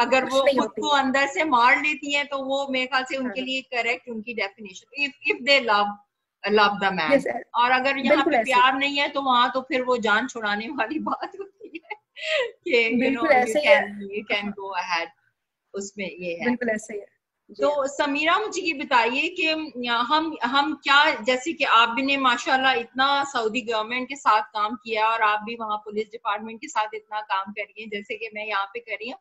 अगर वो खुद को अंदर से मार लेती हैं तो वो मेरे ख्याल से उनके हाँ। लिए करेक्ट उनकी definition if if they love love the man और अगर यहाँ पे प्यार नहीं है तो वहाँ तो फिर वो जान छुड़ाने वाली *laughs* बात होती है कि you know you can you can go ahead उसमें ये है। बिल्कुल ऐसे ही है। तो समीरा मुझे ये बताइए कि हम हम क्या जैसे कि आप भी ने माशाल्लाह इतना सऊदी गवर्नमेंट के साथ काम किया और आप भी वहाँ पुलिस डिपार्टमेंट के साथ इतना काम करिए जैसे कि मैं यहाँ पे कर रही हूँ।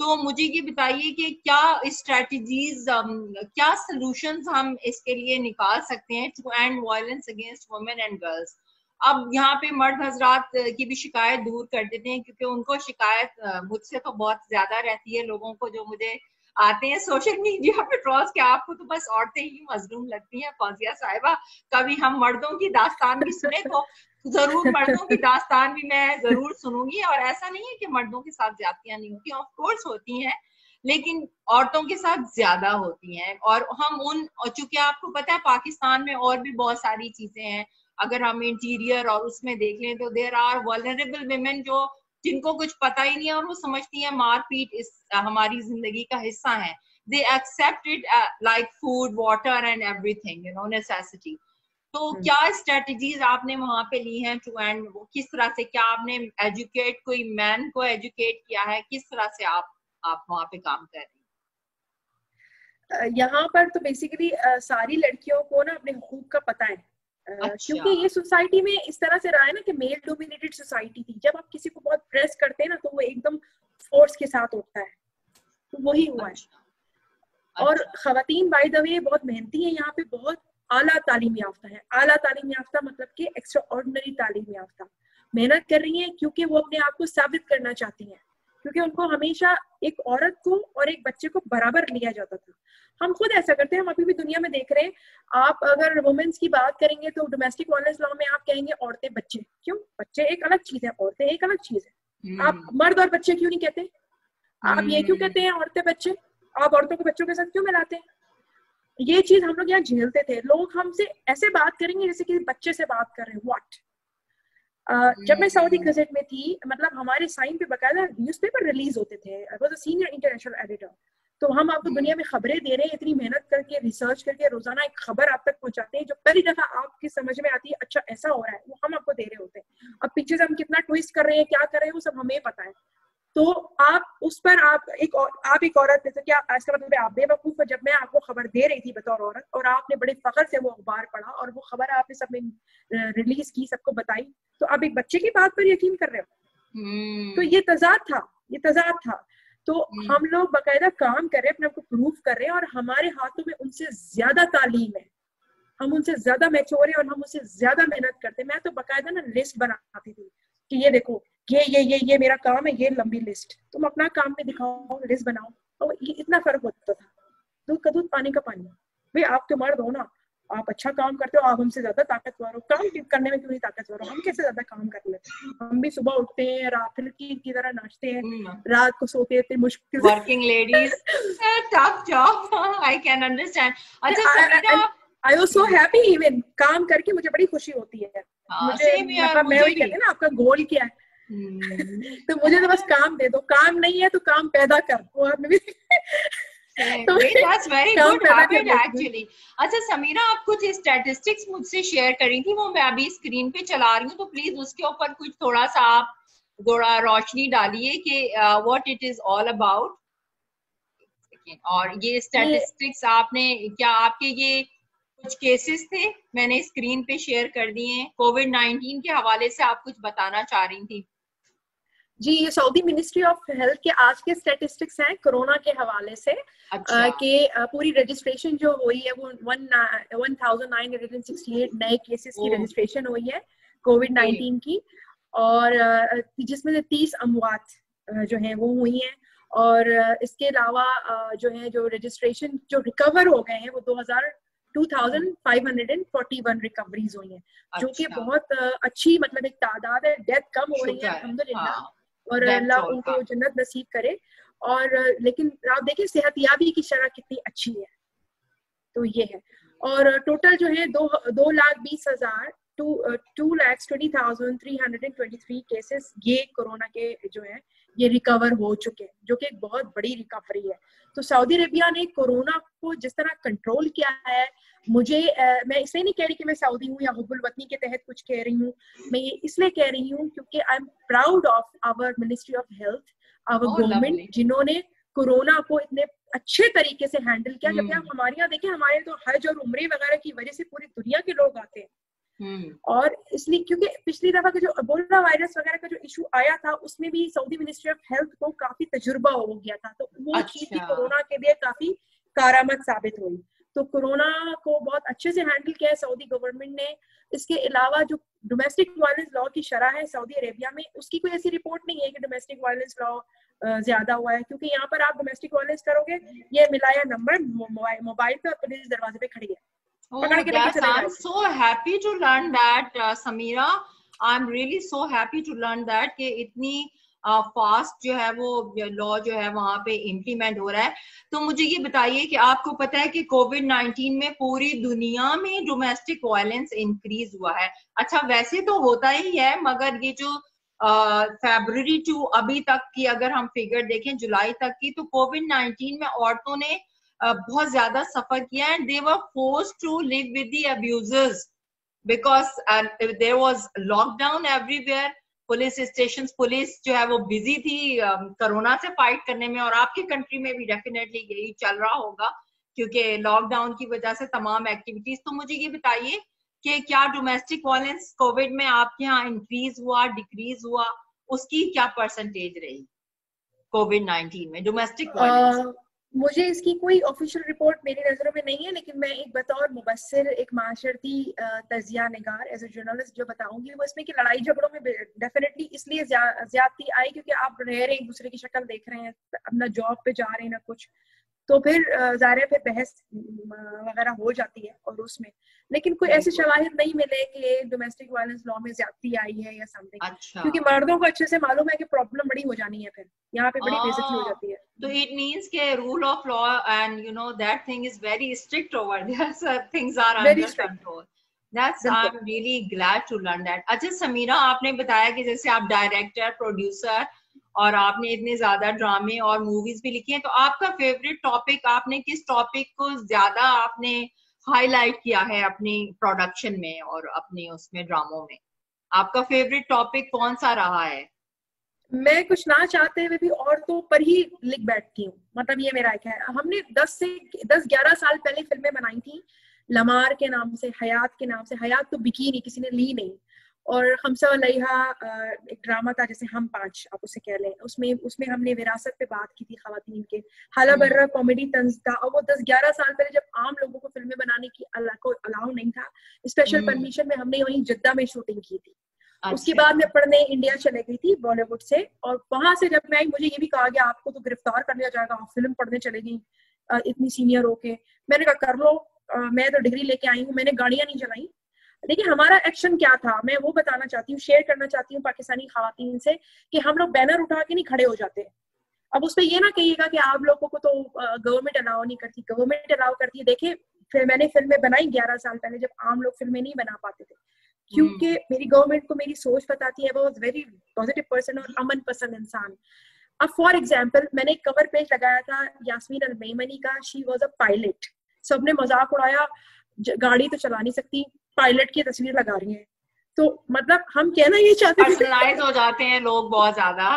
तो मुझे ये बताइए कि क्या स्ट्रेटजीज क्या सोल्यूशन हम इसके लिए निकाल सकते हैं to end violence against women and girls अब यहाँ पे मर्द हजरात की भी शिकायत दूर कर देते हैं क्योंकि उनको शिकायत मुझसे तो बहुत ज़्यादा रहती है लोगों को जो मुझे आते हैं सोशल मीडिया पे ट्रॉल्स के आपको तो बस औरतें ही मजलूम लगती हैं, फौजिया साहिबा। कभी हम मर्दों की दास्तान भी सुने तो ज़रूर मर्दों की दास्तान भी मैं ज़रूर सुनूँगी। और ऐसा नहीं है कि मर्दों के साथ ज्यादतियाँ नहीं होती ऑफ़ कोर्स होती हैं, लेकिन औरतों के साथ ज़्यादा होती हैं। और हम उन चूँकि आपको पता है, पाकिस्तान में और भी बहुत सारी चीज़ें हैं। अगर हम इंटीरियर और उसमें देख लें तो देर आर वलरेबल वेमेन जो जिनको कुछ पता ही नहीं है और वो समझती है मारपीट इस हमारी ज़िंदगी का हिस्सा है। दे accept it uh, like food water and everything you know तो hmm. क्या स्ट्रेटजीज आपने वहाँ पे ली हैं टू एंड वो? किस तरह से क्या आपने एजुकेट कोई मैन को एजुकेट किया है? किस तरह से आप आप वहाँ पे काम कर रहे हैं? यहाँ पर तो बेसिकली सारी लड़कियों को ना अपने हुकूक का पता है। अच्छा। क्योंकि ये सोसाइटी में इस तरह से रहा है ना कि मेल डोमिनेटेड सोसाइटी थी। जब आप किसी को बहुत प्रेस करते हैं ना तो वो एकदम फोर्स के साथ उठता है। तो वही हुआ अच्छा। है और अच्छा। खातन बाय द वे बहुत मेहनती है। यहाँ पे बहुत आला तालीम याफ्ता है। आला तालीम याफ्ता मतलब कि एक्स्ट्रा ऑर्डनरी तालीम याफ्ता। मेहनत कर रही हैं क्योंकि वो अपने आप को साबित करना चाहती हैं। क्योंकि उनको हमेशा एक औरत को और एक बच्चे को बराबर लिया जाता था। हम खुद ऐसा करते हैं हम अभी भी दुनिया में देख रहे हैं आप अगर वुमेन्स की बात करेंगे तो डोमेस्टिक वायलेंस लॉ में आप कहेंगे औरतें बच्चे। क्यों? बच्चे एक अलग चीज़ है औरतें एक अलग चीज़ है। आप हम्म। मर्द और बच्चे क्यों नहीं कहते? आप ये क्यों कहते हैं औरतें बच्चे? आप औरतों को बच्चों के साथ क्यों मिलाते हैं? ये चीज़ हम लोग यहाँ झेलते थे। लोग हमसे ऐसे बात करेंगे जैसे किसी बच्चे से बात कर रहे हैं। व्हाट जब मैं सऊदी गजट में थी मतलब हमारे साइन पे बकायदा न्यूज़ पेपर रिलीज़ होते थे। I was a senior international editor तो हम आपको दुनिया में खबरें दे रहे हैं इतनी मेहनत करके रिसर्च करके रोज़ाना एक खबर आप तक पहुंचाते हैं जो पहली दफ़ा आपकी समझ में आती है अच्छा ऐसा हो रहा है वो हम आपको दे रहे होते हैं। अब पीछे से हम कितना ट्विस्ट कर रहे हैं क्या कर रहे हैं वो सब हमें पता है। तो आप उस पर आप एक आप एक औरत जैसे क्या इसका मतलब आप बेवकूफ़ जब मैं आपको खबर दे रही थी बतौर औरत और आपने बड़े फखर से वो अखबार पढ़ा और वो खबर आपने सब में रिलीज़ की सबको बताई तो आप एक बच्चे की बात पर यकीन कर रहे हो? hmm. तो ये तजाद था ये तजाद था। तो hmm. हम लोग बाकायदा काम कर रहे हैं अपने आपको प्रूव कर रहे हैं और हमारे हाथों में उनसे ज़्यादा तालीम है। हम उनसे ज़्यादा मैच्योर है और हम उनसे ज़्यादा मेहनत करते हैं। मैं तो बाकायदा ना लिस्ट बनाती थी कि ये देखो ये ये ये ये मेरा काम है ये लंबी लिस्ट तुम अपना काम में दिखाओ लिस्ट बनाओ। और ये इतना फ़र्क होता था। दूध का दूध पानी का पानी। भाई आप तो मर्द हो ना। आप अच्छा काम करते हो आप हमसे ज़्यादा ताकतवर हो। काम करने में क्यों नहीं ताकतवर हो? हम कैसे ज़्यादा काम कर लेते हैं हम भी सुबह उठते हैं रात की की तरह नाचते हैं। हम्म। रात को सोते थे मुश्किल working ladies tough job I can understand अच्छा I was so happy even काम करके मुझे बड़ी खुशी होती है। हाँ, मुझे मतलब मैं वही कहती ना आपका गोल क्या है। तो मुझे तो बस काम दे दो। काम नहीं है तो काम पैदा कर आपने तो अच्छा समीरा आप कुछ स्टैटिस्टिक्स मुझसे शेयर करी थी वो मैं अभी स्क्रीन पे चला रही हूँ तो प्लीज़ उसके ऊपर कुछ थोड़ा सा आप थोड़ा रोशनी डालिए कि what it is all about और ये स्टैटिस्टिक्स आपने क्या आपके ये कुछ केसेस थे? मैंने स्क्रीन पे शेयर कर दिए कोविड नाइन्टीन के हवाले से आप कुछ बताना चाह रही थी। जी ये सऊदी मिनिस्ट्री ऑफ़ हेल्थ के आज के स्टेटिस्टिक्स हैं कोरोना के हवाले से अच्छा। कि पूरी रजिस्ट्रेशन जो हुई है वो one one thousand nine hundred and sixty eight नए केसेस की रजिस्ट्रेशन हुई है कोविड नाइन्टीन की और जिसमें से तीस अमवात जो है वो हुई हैं और इसके अलावा जो है जो रजिस्ट्रेशन जो रिकवर हो गए हैं वो 2000 2541 रिकवरीज हुई हैं अच्छा। जो कि अच्छा। बहुत अच्छी मतलब एक तादाद है डेथ कम हो रही है अलहमदुलिल्लाह हाँ। और अल्लाह उनको हाँ। जन्नत नसीब करे। और लेकिन आप देखिए सेहतियाबी की शरह कितनी अच्छी है। तो ये है। और टोटल जो है दो दो लाख बीस हज़ार two two lakhs twenty thousand three hundred and twenty three cases ये कोरोना के जो है। ये रिकवर हो चुके हैं जो कि एक बहुत बड़ी रिकवरी है तो सऊदी अरेबिया ने कोरोना को जिस तरह कंट्रोल किया है मुझे आ, मैं इसलिए नहीं कह रही कि मैं सऊदी हूँ या हुबुल वतनी के तहत कुछ कह रही हूँ मैं ये इसलिए कह रही हूँ क्योंकि I am proud of our ministry of health our government जिन्होंने कोरोना को इतने अच्छे तरीके से हैंडल किया जबकि आप hmm. हमारे यहाँ देखें हमारे तो हज और उम्र वगैरह की वजह से पूरी दुनिया के लोग आते हैं. और इसलिए क्योंकि पिछली दफ़ा का जो अबोला वायरस वगैरह का जो इशू आया था उसमें भी सऊदी मिनिस्ट्री ऑफ़ हेल्थ को काफ़ी तजुर्बा हो गया था। तो वो अच्छा। चीज़ भी कोरोना के लिए काफ़ी कारामद साबित हुई। तो कोरोना को बहुत अच्छे से हैंडल किया है सऊदी गवर्नमेंट ने। इसके अलावा जो डोमेस्टिक वायलेंस लॉ की शरह है सऊदी अरेबिया में उसकी कोई ऐसी रिपोर्ट नहीं है कि डोमेस्टिक वायलेंस लॉ ज़्यादा हुआ है। क्योंकि यहाँ पर आप डोमेस्टिक वायलेंस करोगे ये मिलाया नंबर मोबाइल पे और पुलिस दरवाजे पे खड़ी है। Oh, I'm so happy to learn that, uh, Samira. I'm really so happy to learn that कि इतनी फास्ट uh, जो है वो लॉ जो है वहाँ पे इम्प्लीमेंट हो रहा है। तो मुझे ये बताइए कि आपको पता है कि कोविड 19 में पूरी दुनिया में डोमेस्टिक वायलेंस इंक्रीज हुआ है। अच्छा वैसे तो होता ही है मगर ये जो फेबर टू अभी तक की अगर हम फिगर देखें जुलाई तक की तो कोविड 19 में औरतों ने बहुत ज़्यादा सफ़र किया and they were force to live with the abusers because there was lockdown everywhere police station police जो है वो बिज़ी थी कोरोना से फाइट करने में और आपके कंट्री में भी डेफिनेटली यही चल रहा होगा क्योंकि लॉकडाउन की वजह से तमाम एक्टिविटीज़ तो मुझे ये बताइए कि क्या डोमेस्टिक वायलेंस कोविड में आपके यहाँ इंक्रीज हुआ डिक्रीज हुआ? उसकी क्या परसेंटेज रही कोविड नाइनटीन में डोमेस्टिक वायलेंस मुझे इसकी कोई ऑफिशियल रिपोर्ट मेरी नज़रों में नहीं है लेकिन मैं एक बतौर मुबसर एक माशरती तजिया नगार एज ए जर्नलिस्ट जो बताऊँगी वो इसमें कि लड़ाई झगड़ों में डेफिनेटली इसलिए ज्यादती आई क्योंकि आप रह रहे हैं एक दूसरे की शक्ल देख रहे हैं अपना जॉब पे जा रहे हैं ना कुछ तो फिर ज़ाहिर फिर बहस वगैरह हो जाती है और उसमें। लेकिन कोई ऐसे शवाहिद नहीं मिले कि डोमेस्टिक वायलेंस लॉ में ज्यादती आई है या समथिंग अच्छा। क्योंकि मर्दों को अच्छे से मालूम है कि प्रॉब्लम बड़ी हो जानी है फिर यहाँ पे बड़ी बेइज्जती हो। जाती है। तो इट मींस के rule of law and you know that thing is very strict over there things are under control that's I am really glad to learn that अच्छा समीरा आपने बताया कि जैसे आप डायरेक्टर प्रोड्यूसर और आपने इतने ज़्यादा ड्रामे और मूवीज़ भी लिखी हैं तो आपका फेवरेट टॉपिक आपने किस टॉपिक को ज़्यादा आपने हाईलाइट किया है अपनी प्रोडक्शन में और अपने उसमें ड्रामों में? आपका फेवरेट टॉपिक कौन सा रहा है? मैं कुछ ना चाहते हुए भी औरतों पर ही लिख बैठती हूँ। मतलब ये मेरा एक है। हमने 10 से 10 11 साल पहले फ़िल्में बनाई थी। लमार के नाम से हयात के नाम से। हयात तो बिकी नहीं किसी ने ली नहीं। और हमसा लइहा एक ड्रामा था जैसे हम पाँच आप उसे कह लें। उसमें उसमें हमने विरासत पे बात की थी खातन के। हाला हम्म। बर्रा कॉमेडी तंज था। और वो दस ग्यारह साल पहले जब आम लोगों को फ़िल्में बनाने की को अलाउ नहीं था स्पेशल परमिशन हम्म। में हमने वहीं जिद्दा में शूटिंग की थी। उसके बाद मैं पढ़ने इंडिया चले गई थी बॉलीवुड से और वहाँ से जब मैं आई मुझे ये भी कहा गया आपको तो गिरफ़्तार कर लिया जाएगा आप फ़िल्म पढ़ने चले गई इतनी सीनियर होके। मैंने कहा कर लो मैं तो डिग्री लेके आई हूँ मैंने गाड़ियाँ नहीं चलाई। देखिए हमारा एक्शन क्या था मैं वो बताना चाहती हूँ शेयर करना चाहती हूँ पाकिस्तानी खातन से कि हम लोग बैनर उठा के नहीं खड़े हो जाते। अब उसमें ये ना कहिएगा कि आप लोगों को तो गवर्नमेंट अलाउ नहीं करती। गवर्नमेंट अलाउ करती है। देखिए फिर मैंने फ़िल्में बनाई ग्यारह साल पहले जब आम लोग फ़िल्में नहीं बना पाते थे। क्योंकि हम्म। मेरी गवर्नमेंट को मेरी सोच बताती है वो वेरी पॉजिटिव पर्सन और अमन पसंद इंसान अब फॉर एग्ज़ाम्पल मैंने एक कवर पेज लगाया था यासमीन अलमेमनी का शी वॉज़ अ पायलट सबने मज़ाक उड़ाया गाड़ी तो चला नहीं सकती पायलट की तस्वीर लगा रही है तो मतलब हम कहना ये चाहते हैं हो जाते हैं लोग बहुत ज़्यादा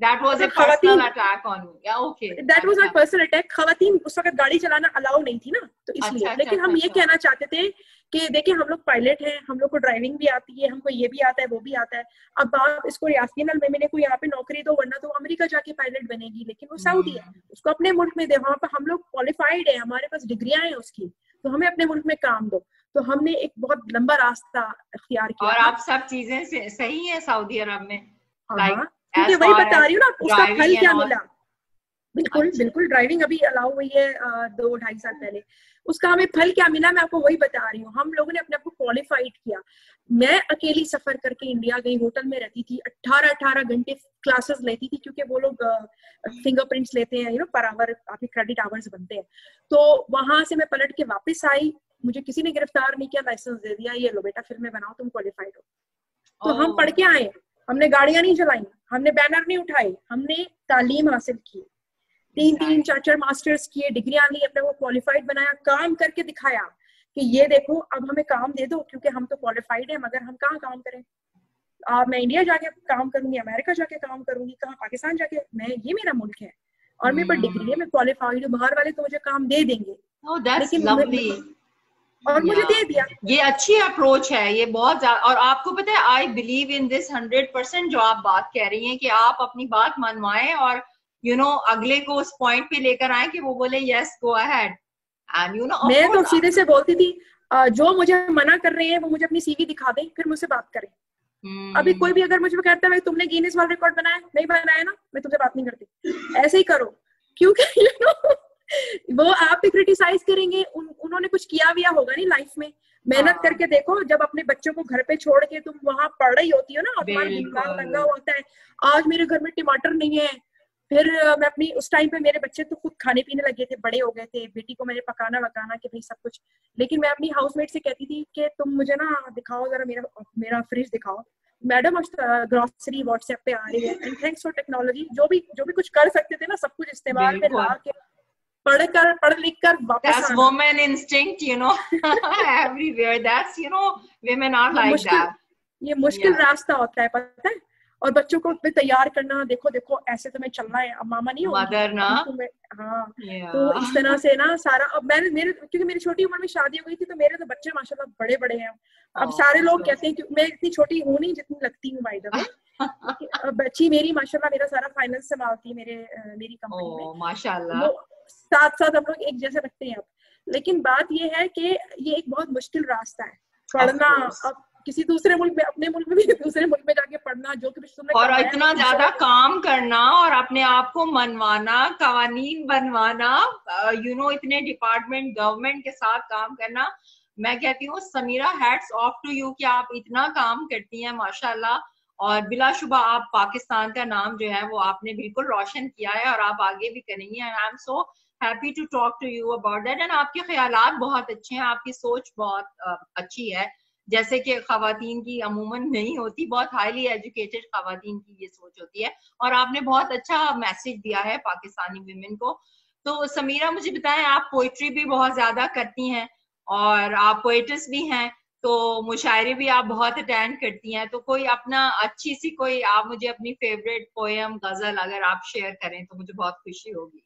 That was a personal attack on me. Yeah, okay. That was a personal attack. खातन उस वक्त गाड़ी चलाना अलाउ नहीं थी ना तो इसलिए अच्छा, लेकिन अच्छा, हम अच्छा. ये कहना चाहते थे कि देखिए हम लोग पायलट हैं हम लोग को ड्राइविंग भी आती है हमको ये भी आता है वो भी आता है। अब आप इसको यासमीन अल मेमी ने कोई यहाँ पे नौकरी दो वरना तो अमेरिका जाके पायलट बनेगी लेकिन वो सऊदी है। हम्म। उसको अपने मुल्क में दे वहाँ पर हम लोग क्वालिफाइड है हमारे पास डिग्रियाँ हैं उसकी तो हमें अपने मुल्क में काम दो। तो हमने एक बहुत लंबा रास्ता अख्तियार किया और आप सब चीज़ें सही है सऊदी अरब में? हाँ, क्योंकि वही बता रही हूँ ना उसका फल क्या मिला? बिल्कुल अच्छा। बिल्कुल ड्राइविंग अभी अलाउ हुई है दो ढाई साल पहले। उसका हमें फल क्या मिला मैं आपको वही बता रही हूँ। हम लोगों ने अपने आप को क्वालिफाइड किया। मैं अकेली सफ़र करके इंडिया गई होटल में रहती थी 18 18 घंटे क्लासेस लेती थी क्योंकि वो लोग फिंगरप्रिंट्स लेते हैं यू नो पर आवर आपके क्रेडिट आवर्स बनते हैं। तो वहाँ से मैं पलट के वापस आई मुझे किसी ने गिरफ़्तार नहीं किया लाइसेंस दे दिया ये लो बेटा फिर मैं बनाओ तुम क्वालिफाइड हो। तो हम पढ़ के आए हमने गाड़ियाँ नहीं चलाई हमने बैनर नहीं उठाए हमने तालीम हासिल की। तीन तीन चार चार मास्टर्स किए डिग्रियाँ ली अपने को क्वालिफाइड बनाया काम करके दिखाया कि ये देखो अब हमें काम दे दो क्योंकि हम तो क्वालिफाइड है मगर हम कहाँ काम करें? आ, मैं इंडिया जाके काम करूँगी अमेरिका जाके काम करूँगी कहाँ पाकिस्तान जाके? मैं ये मेरा मुल्क है। और मेरे पर डिग्री है मैं क्वालिफाइड हूँ बाहर वाले तो मुझे काम दे देंगे। Oh, लेकिन और मुझे दे दिया। ये अच्छी अप्रोच है ये बहुत ज़्यादा और आपको पता है I believe in this hundred percent जो आप बात कह रही हैं कि आप अपनी बात मनवाएँ और यू you नो know, अगले को उस पॉइंट पे लेकर आए कि वो बोले yes go ahead and you know मैं तो सीधे से बोलती थी जो मुझे मना कर रहे हैं वो मुझे अपनी सीवी दिखा दें फिर मुझसे बात करें। Hmm. अभी कोई भी अगर मुझे कहता है तुमने गिनीज वर्ल्ड रिकॉर्ड बनाया नहीं बनाया ना मैं तुमसे बात नहीं करती। ऐसे ही करो क्योंकि यू नो वो आप भी क्रिटिसाइज करेंगे उन, उन्होंने कुछ किया भी होगा नहीं लाइफ में। मेहनत हाँ। करके देखो जब अपने बच्चों को घर पे छोड़ के तुम वहाँ पढ़ रही होती हो ना और तुम्हारा लंगा होता है आज मेरे घर में टमाटर नहीं है फिर मैं अपनी उस टाइम पे मेरे बच्चे तो खुद खाने पीने लगे थे बड़े हो गए थे। बेटी को मैंने पकाना वकाना कि भाई सब कुछ। लेकिन मैं अपनी हाउसमेट से कहती थी कि तुम मुझे ना दिखाओ जरा मेरा मेरा फ्रिज दिखाओ। मैडम ग्रोसरी व्हाट्सएप पे आ रही है। एंड थैंक्स फॉर टेक्नोलॉजी जो भी जो भी कुछ कर सकते थे ना सब कुछ इस्तेमाल में ला के पढ़कर पढ़ लिख कर वापस woman instinct you know? *laughs* Everywhere that's you know women are like that. ये मुश्किल yeah. रास्ता होता है पता है? और बच्चों को भी तैयार करना देखो देखो ऐसे तुम्हें चलना है अब मामा नहीं मदर ना। हाँ yeah. तो इस तरह से ना सारा अब मैंने मेरे क्योंकि मेरी छोटी उम्र में शादी हो गई थी तो मेरे तो बच्चे माशाल्लाह बड़े बड़े हैं। अब oh, सारे लोग कहते हैं कि मैं इतनी छोटी हूँ नहीं जितनी लगती हूँ भाई *laughs* बच्ची मेरी माशाल्लाह मेरा सारा फाइनेंस संभालती है मेरे मेरी कंपनी oh, में माशाल्लाह। साथ साथ हम लोग एक जैसे रखते हैं अब। लेकिन बात यह है कि ये एक बहुत मुश्किल रास्ता है। पढ़ना अब किसी दूसरे मुल्क में अपने मुल्क में भी *laughs* दूसरे मुल्क में जाके पढ़ना जो कि और इतना ज़्यादा काम करना और अपने आप को मनवाना कवानीन बनवाना यू नो इतने डिपार्टमेंट गवर्नमेंट के साथ काम करना। मैं कहती हूँ Samira hats off to you कि आप इतना काम करती हैं माशाल्लाह। और बिलाशुबा आप पाकिस्तान का नाम जो है वो आपने बिल्कुल रोशन किया है और आप आगे भी करेंगे। I am so happy to talk to you about that and आपके ख्याल बहुत अच्छे हैं आपकी सोच बहुत अच्छी है। जैसे कि खातन की अमूमन नहीं होती, बहुत हाईली एजुकेटेड खातन की ये सोच होती है। और आपने बहुत अच्छा मैसेज दिया है पाकिस्तानी वुमेन को। तो समीरा, मुझे बताएँ, आप पोइट्री भी बहुत ज़्यादा करती हैं और आप पोइट्स भी हैं तो मुशायरे भी आप बहुत अटेंड करती हैं। तो कोई अपना अच्छी सी कोई, आप मुझे अपनी फेवरेट पोएम गज़ल अगर आप शेयर करें तो मुझे बहुत खुशी होगी।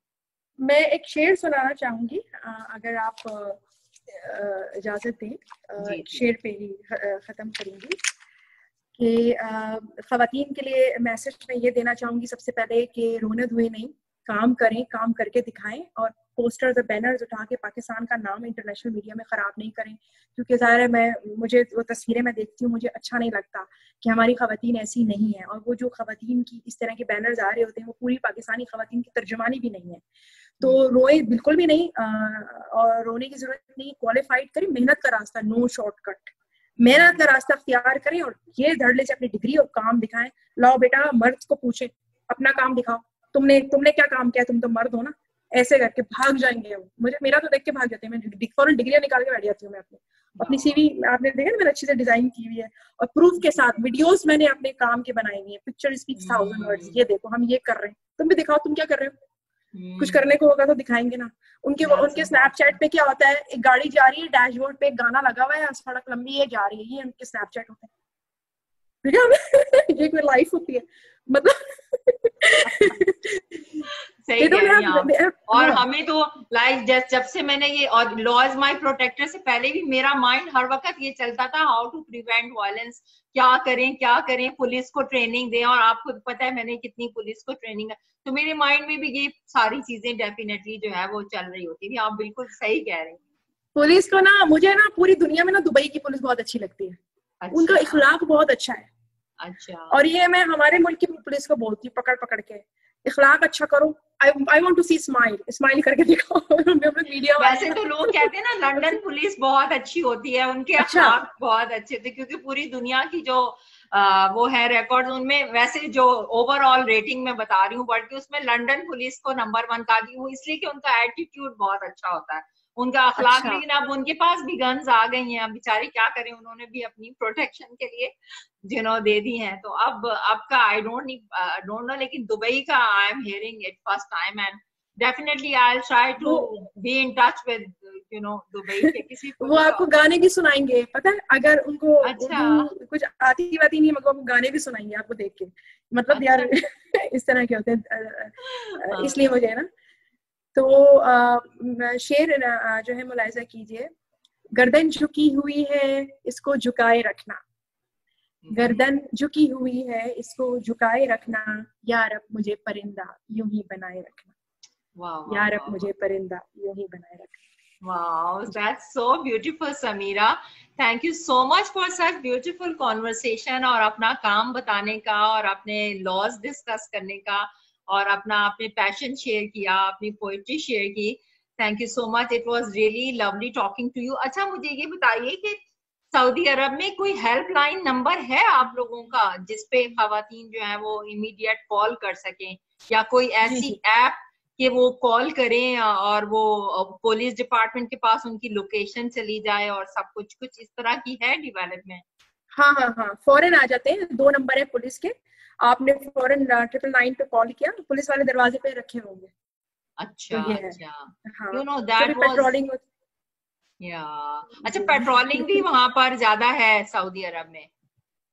मैं एक शेर सुनाना चाहूँगी। अगर आप इजाज़त दें शेर पे ही ख़त्म करेंगी कि खातन के लिए मैसेज मैं ये देना चाहूँगी सबसे पहले कि रोने धोए नहीं काम करें काम करके दिखाएँ और पोस्टर्स और बैनर्स उठा के पाकिस्तान का नाम इंटरनेशनल मीडिया में खराब नहीं करें। क्योंकि ज़ाहिर है मैं मुझे वो तस्वीरें मैं देखती हूँ मुझे अच्छा नहीं लगता कि हमारी खातन ऐसी नहीं है। और वो जो खातन की इस तरह के बैनर्स आ रहे होते हैं वो पूरी पाकिस्तानी खातन की तर्जमानी भी नहीं है। तो रोए बिल्कुल भी नहीं और रोने की ज़रूरत नहीं। क्वालिफाइड करें मेहनत का रास्ता नो शॉर्टकट मेहनत का रास्ता अख्तियार करें और ये धड़ले से अपनी डिग्री और काम दिखाएँ। लाओ बेटा मर्द को पूछे अपना काम दिखाओ। तुमने तुमने क्या काम किया? तुम तो मर्द हो ना। ऐसे करके भाग जाएँगे वो। मुझे मेरा तो देख के भाग जाते हैं। मैं फॉरन डिग्रियाँ निकाल के बैठ जाती हूँ मैं अपनी। अपनी सीवी आपने देखा ना मैंने अच्छे से डिज़ाइन की हुई है। और प्रूफ के साथ वीडियोस मैंने अपने काम के बनाई हुई है। पिक्चर स्पीक्स थाउज़ेंड वर्ड्स ये देखो हम ये कर रहे हैं। तुम भी दिखाओ तुम क्या कर रहे हो? कुछ करने को होगा तो दिखाएँगे ना। उनके उनके स्नैपचैट पे क्या होता है? एक गाड़ी जा रही है डैशबोर्ड पे एक गाना लगा हुआ है सड़क लंबी है जा रही है ये उनके स्नैपचैट होते हैं। ठीक *laughs* है ये कोई लाइफ होती है। मतलब *laughs* सही कह रही हैं और हमें तो लाइक जब से मैंने ये और लॉ इज़ माई प्रोटेक्टर से पहले भी मेरा माइंड हर वक्त ये चलता था हाउ टू प्रिवेंट वायलेंस क्या करें क्या करें पुलिस को ट्रेनिंग दें और आपको पता है मैंने कितनी पुलिस को ट्रेनिंग तो मेरे माइंड में भी ये सारी चीज़ें डेफिनेटली जो है वो चल रही होती थी। आप बिल्कुल सही कह रहे हैं। पुलिस को ना मुझे ना पूरी दुनिया में ना दुबई की पुलिस बहुत अच्छी लगती है। अच्छा। उनका इखलाक बहुत अच्छा है। अच्छा। और ये मैं हमारे मुल्क की पुलिस को बोलती हूँ पकड़ पकड़ के। इखलाक अच्छा करो। I want to see smile smile करके दिखाओ। *laughs* मीडिया वैसे तो लोग कहते हैं ना लंदन पुलिस बहुत अच्छी होती है। उनके अच्छा। बहुत अच्छे थे क्योंकि पूरी दुनिया की जो आ, वो है रिकॉर्ड उनमें वैसे जो ओवरऑल रेटिंग में बता रही हूँ बट उसमें लंदन पुलिस को नंबर वन का दी हूँ इसलिए कि उनका एटीट्यूड बहुत अच्छा होता है। उनका अखलाक अच्छा। लेकिन अब उनके पास भी गन्स आ गई हैं। अब बेचारे क्या करें? उन्होंने भी अपनी प्रोटेक्शन के लिए जिन्हों दे दी हैं। तो अब आपका आई डोंट डोंट नो लेकिन दुबई का I am hearing it first time and definitely I try to be in touch with you know Dubai के किसी *laughs* वो आपको गाने भी सुनाएँगे। पता है अगर उनको अच्छा। कुछ आती बाती नहीं मगर गाने भी सुनाएँगे आपको देख के। मतलब यार अच्छा। *laughs* इस तरह के होते हैं। हाँ। इसलिए मुझे ना तो शेर जो है मुलायजा कीजिए। गर्दन झुकी हुई है इसको झुकाए रखना। हम्म। गर्दन झुकी हुई है इसको झुकाए रखना। यार अब मुझे परिंदा यूँ ही बनाए रखना। यार अब मुझे परिंदा यूँ ही बनाए रखना। Wow, that's so beautiful, Samira. Thank you so much for such beautiful conversation और अपना काम बताने का और अपने लॉज डिस्कस करने का। और अपना आपने पैशन शेयर किया अपनी पोइट्री शेयर की। Thank you so much it was really lovely talking to you अच्छा मुझे ये बताइए कि सऊदी अरब में कोई हेल्पलाइन नंबर है आप लोगों का जिसपे खातन जो है वो इमीडिएट कॉल कर सकें? या कोई ऐसी ऐप कि वो कॉल करें और वो पुलिस डिपार्टमेंट के पास उनकी लोकेशन चली जाए और सब कुछ कुछ इस तरह की है डेवलपमेंट हाँ हाँ हाँ। फॉरन आ जाते हैं। दो नंबर है पुलिस के। आपने फ़ौरन ट्रिपल नाइन पे कॉल किया पुलिस वाले दरवाजे पे रखे होंगे। अच्छा तो अच्छा। हाँ यू नो दैट पेट्रोलिंग या अच्छा पेट्रोलिंग भी वहाँ पर ज़्यादा है सऊदी अरब में।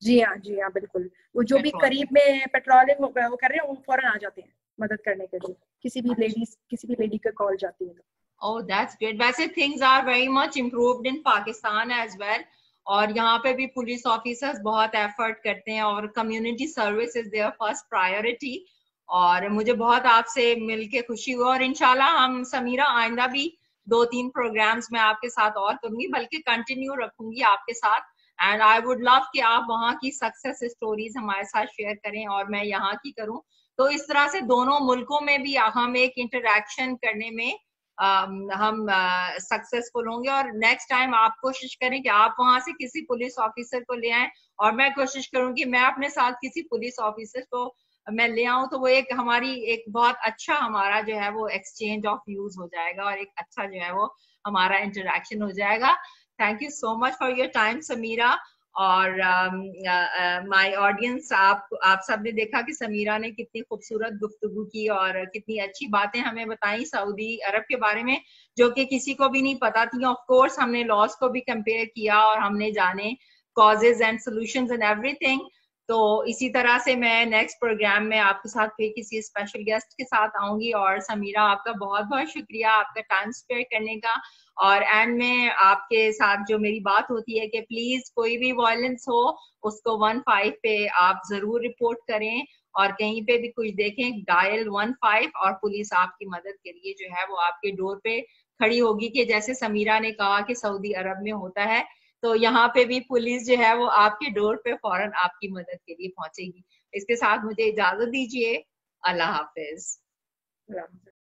जी हाँ जी हाँ बिल्कुल। वो जो भी करीब में पेट्रोलिंग वो वो कर रहे हैं वो फ़ौरन आ जाते हैं मदद करने के लिए। किसी भी अच्छा। लेडीज़ किसी भी लेडी का कॉल जाती है तो। Oh, that's great. वैसे things are very much improved in Pakistan as well. और यहाँ पे भी पुलिस ऑफिसर्स बहुत एफर्ट करते हैं और community service is their first priority और मुझे बहुत आपसे मिलके खुशी हुई और इंशाल्लाह हम समीरा आइंदा भी दो तीन प्रोग्राम्स में आपके साथ और करूँगी, बल्कि कंटिन्यू रखूँगी आपके साथ. एंड आई वुड लव कि आप वहाँ की सक्सेस स्टोरीज हमारे साथ शेयर करें और मैं यहाँ की करूँ. तो इस तरह से दोनों मुल्कों में भी हम एक इंटरेक्शन करने में हम सक्सेसफुल होंगे और नेक्स्ट टाइम आप कोशिश करें कि आप वहाँ से किसी पुलिस ऑफिसर को ले आए और मैं कोशिश करूँ कि मैं अपने साथ किसी पुलिस ऑफिसर को मैं ले आऊँ तो वो एक हमारी एक बहुत अच्छा हमारा जो है वो एक्सचेंज ऑफ़ व्यूज़ हो जाएगा और एक अच्छा जो है वो हमारा इंटरेक्शन हो जाएगा। Thank you so much for your time Samira और माय uh, ऑडियंस uh, आप आप सबने देखा कि समीरा ने कितनी खूबसूरत गुफ्तगु की और कितनी अच्छी बातें हमें बताई सऊदी अरब के बारे में जो कि किसी को भी नहीं पता थी। ऑफ़ कोर्स हमने लॉस को भी कंपेयर किया और हमने जाने causes and solution and everything तो इसी तरह से मैं नेक्स्ट प्रोग्राम में आपके साथ फिर किसी स्पेशल गेस्ट के साथ आऊँगी और समीरा, आपका बहुत बहुत शुक्रिया आपका टाइम स्पेयर करने का। और एंड में आपके साथ जो मेरी बात होती है कि प्लीज़ कोई भी वायलेंस हो, उसको वन फाइव पे आप ज़रूर रिपोर्ट करें और कहीं पे भी कुछ देखें डायल वन फाइव और पुलिस आपकी मदद के लिए जो है वो आपके डोर पे खड़ी होगी कि जैसे समीरा ने कहा कि सऊदी अरब में होता है तो यहाँ पे भी पुलिस जो है वो आपके डोर पे फ़ौरन आपकी मदद के लिए पहुंचेगी। इसके साथ मुझे इजाज़त दीजिए। अल्लाह हाफिज।